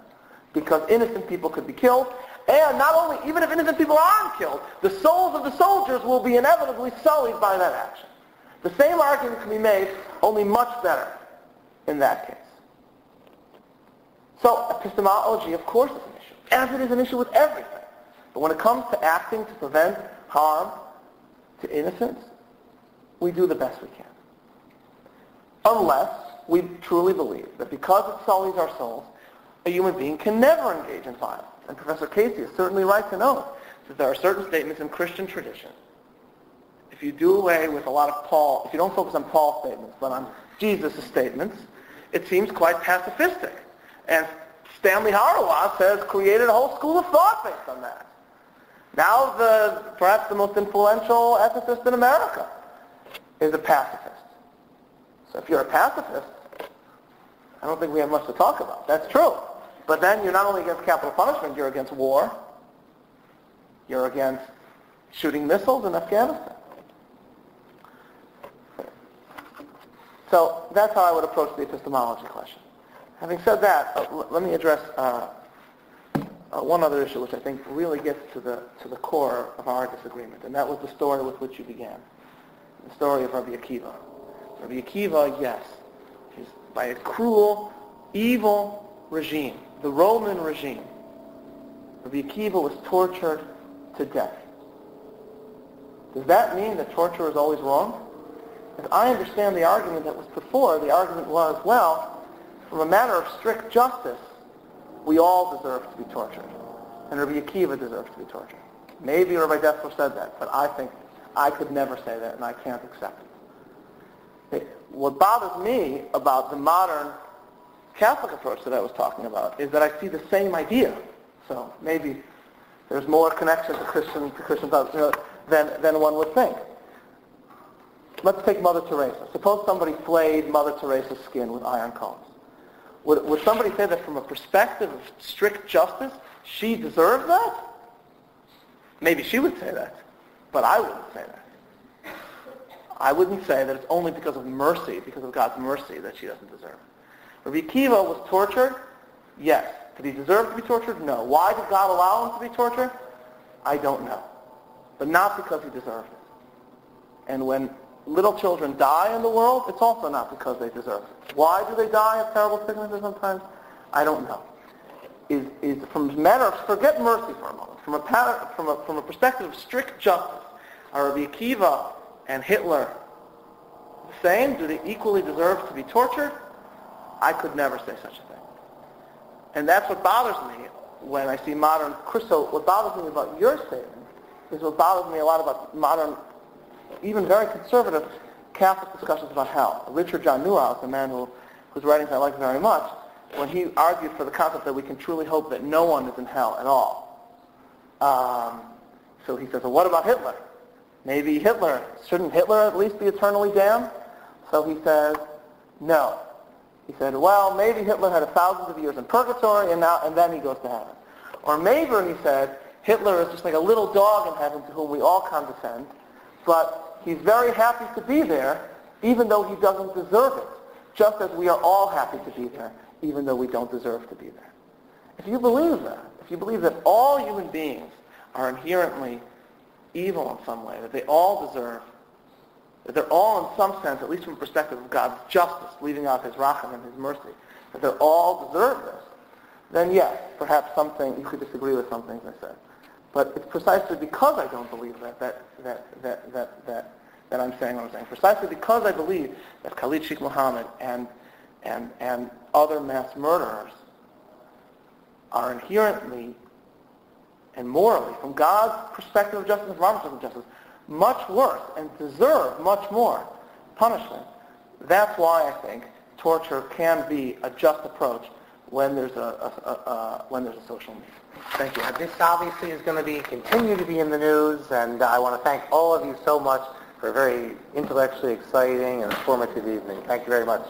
because innocent people could be killed. And not only, even if innocent people aren't killed, the souls of the soldiers will be inevitably sullied by that action. The same argument can be made, only much better in that case. So epistemology, of course, is an issue, as it is an issue with everything. But when it comes to acting to prevent harm to innocents, we do the best we can. Unless we truly believe that because it sullies our souls, a human being can never engage in violence. And Professor Casey is certainly right to know that there are certain statements in Christian tradition. If you do away with a lot of Paul, if you don't focus on Paul's statements, but on Jesus' statements, it seems quite pacifistic. And Stanley Hauerwas has created a whole school of thought based on that. Now the, perhaps the most influential ethicist in America is a pacifist. So if you're a pacifist, I don't think we have much to talk about. That's true. But then you're not only against capital punishment, you're against war. You're against shooting missiles in Afghanistan. So that's how I would approach the epistemology question. Having said that, uh, let me address uh, uh, one other issue which I think really gets to the, to the core of our disagreement, and that was the story with which you began, the story of Rabbi Akiva. Rabbi Akiva, yes, he's by a cruel, evil regime, the Roman regime. Rabbi Akiva was tortured to death. Does that mean that torture is always wrong? As I understand the argument that was before, the argument was, well, from a matter of strict justice, we all deserve to be tortured. And Rabbi Akiva deserves to be tortured. Maybe Rabbi Dessler said that, but I think I could never say that, and I can't accept it. What bothers me about the modern Catholic approach that I was talking about is that I see the same idea. So maybe There's more connection to Christian to Christian values you know, than than one would think. Let's take Mother Teresa. Suppose somebody flayed Mother Teresa's skin with iron cones. Would, would somebody say that from a perspective of strict justice, she deserved that? Maybe she would say that, but I wouldn't say that. I wouldn't say that it's only because of mercy, because of God's mercy, that she doesn't deserve it. Rabbi Akiva was tortured? Yes. Did he deserve to be tortured? No. Why did God allow him to be tortured? I don't know. But not because he deserved it. And when little children die in the world, it's also not because they deserve it. Why do they die of terrible sicknesses sometimes? I don't know. Is, is from matter forget mercy for a moment, from a, pattern, from a, from a perspective of strict justice, are Rabbi Akiva and Hitler the same? Do they equally deserve to be tortured? I could never say such a thing. And that's what bothers me when I see modern, so what bothers me about your statement is what bothers me a lot about modern even very conservative Catholic discussions about hell. Richard John Neuhaus, a man who, whose writings I like very much, when he argued for the concept that we can truly hope that no one is in hell at all. Um, so he says, well, what about Hitler? Maybe Hitler, shouldn't Hitler at least be eternally damned? So he says, no. He said, well, maybe Hitler had thousands of years in purgatory and, now, and then he goes to heaven. Or maybe, he said, Hitler is just like a little dog in heaven to whom we all condescend, but he's very happy to be there, even though he doesn't deserve it, just as we are all happy to be there, even though we don't deserve to be there. If you believe that, if you believe that all human beings are inherently evil in some way, that they all deserve, that they're all in some sense, at least from the perspective of God's justice, leaving out his racham and his mercy, that they all deserve this, then yes, perhaps something, you could disagree with some things I said. But it's precisely because I don't believe that that that that that that, that I'm saying what I'm saying. Precisely because I believe that Khalid Sheikh Mohammed and and and other mass murderers are inherently and morally, from God's perspective of justice from our perspective of justice, much worse and deserve much more punishment. That's why I think torture can be a just approach when there's a, a, a, a when there's a social need. Thank you. This obviously is going to be continue to be in the news, and I want to thank all of you so much for a very intellectually exciting and informative evening. Thank you very much.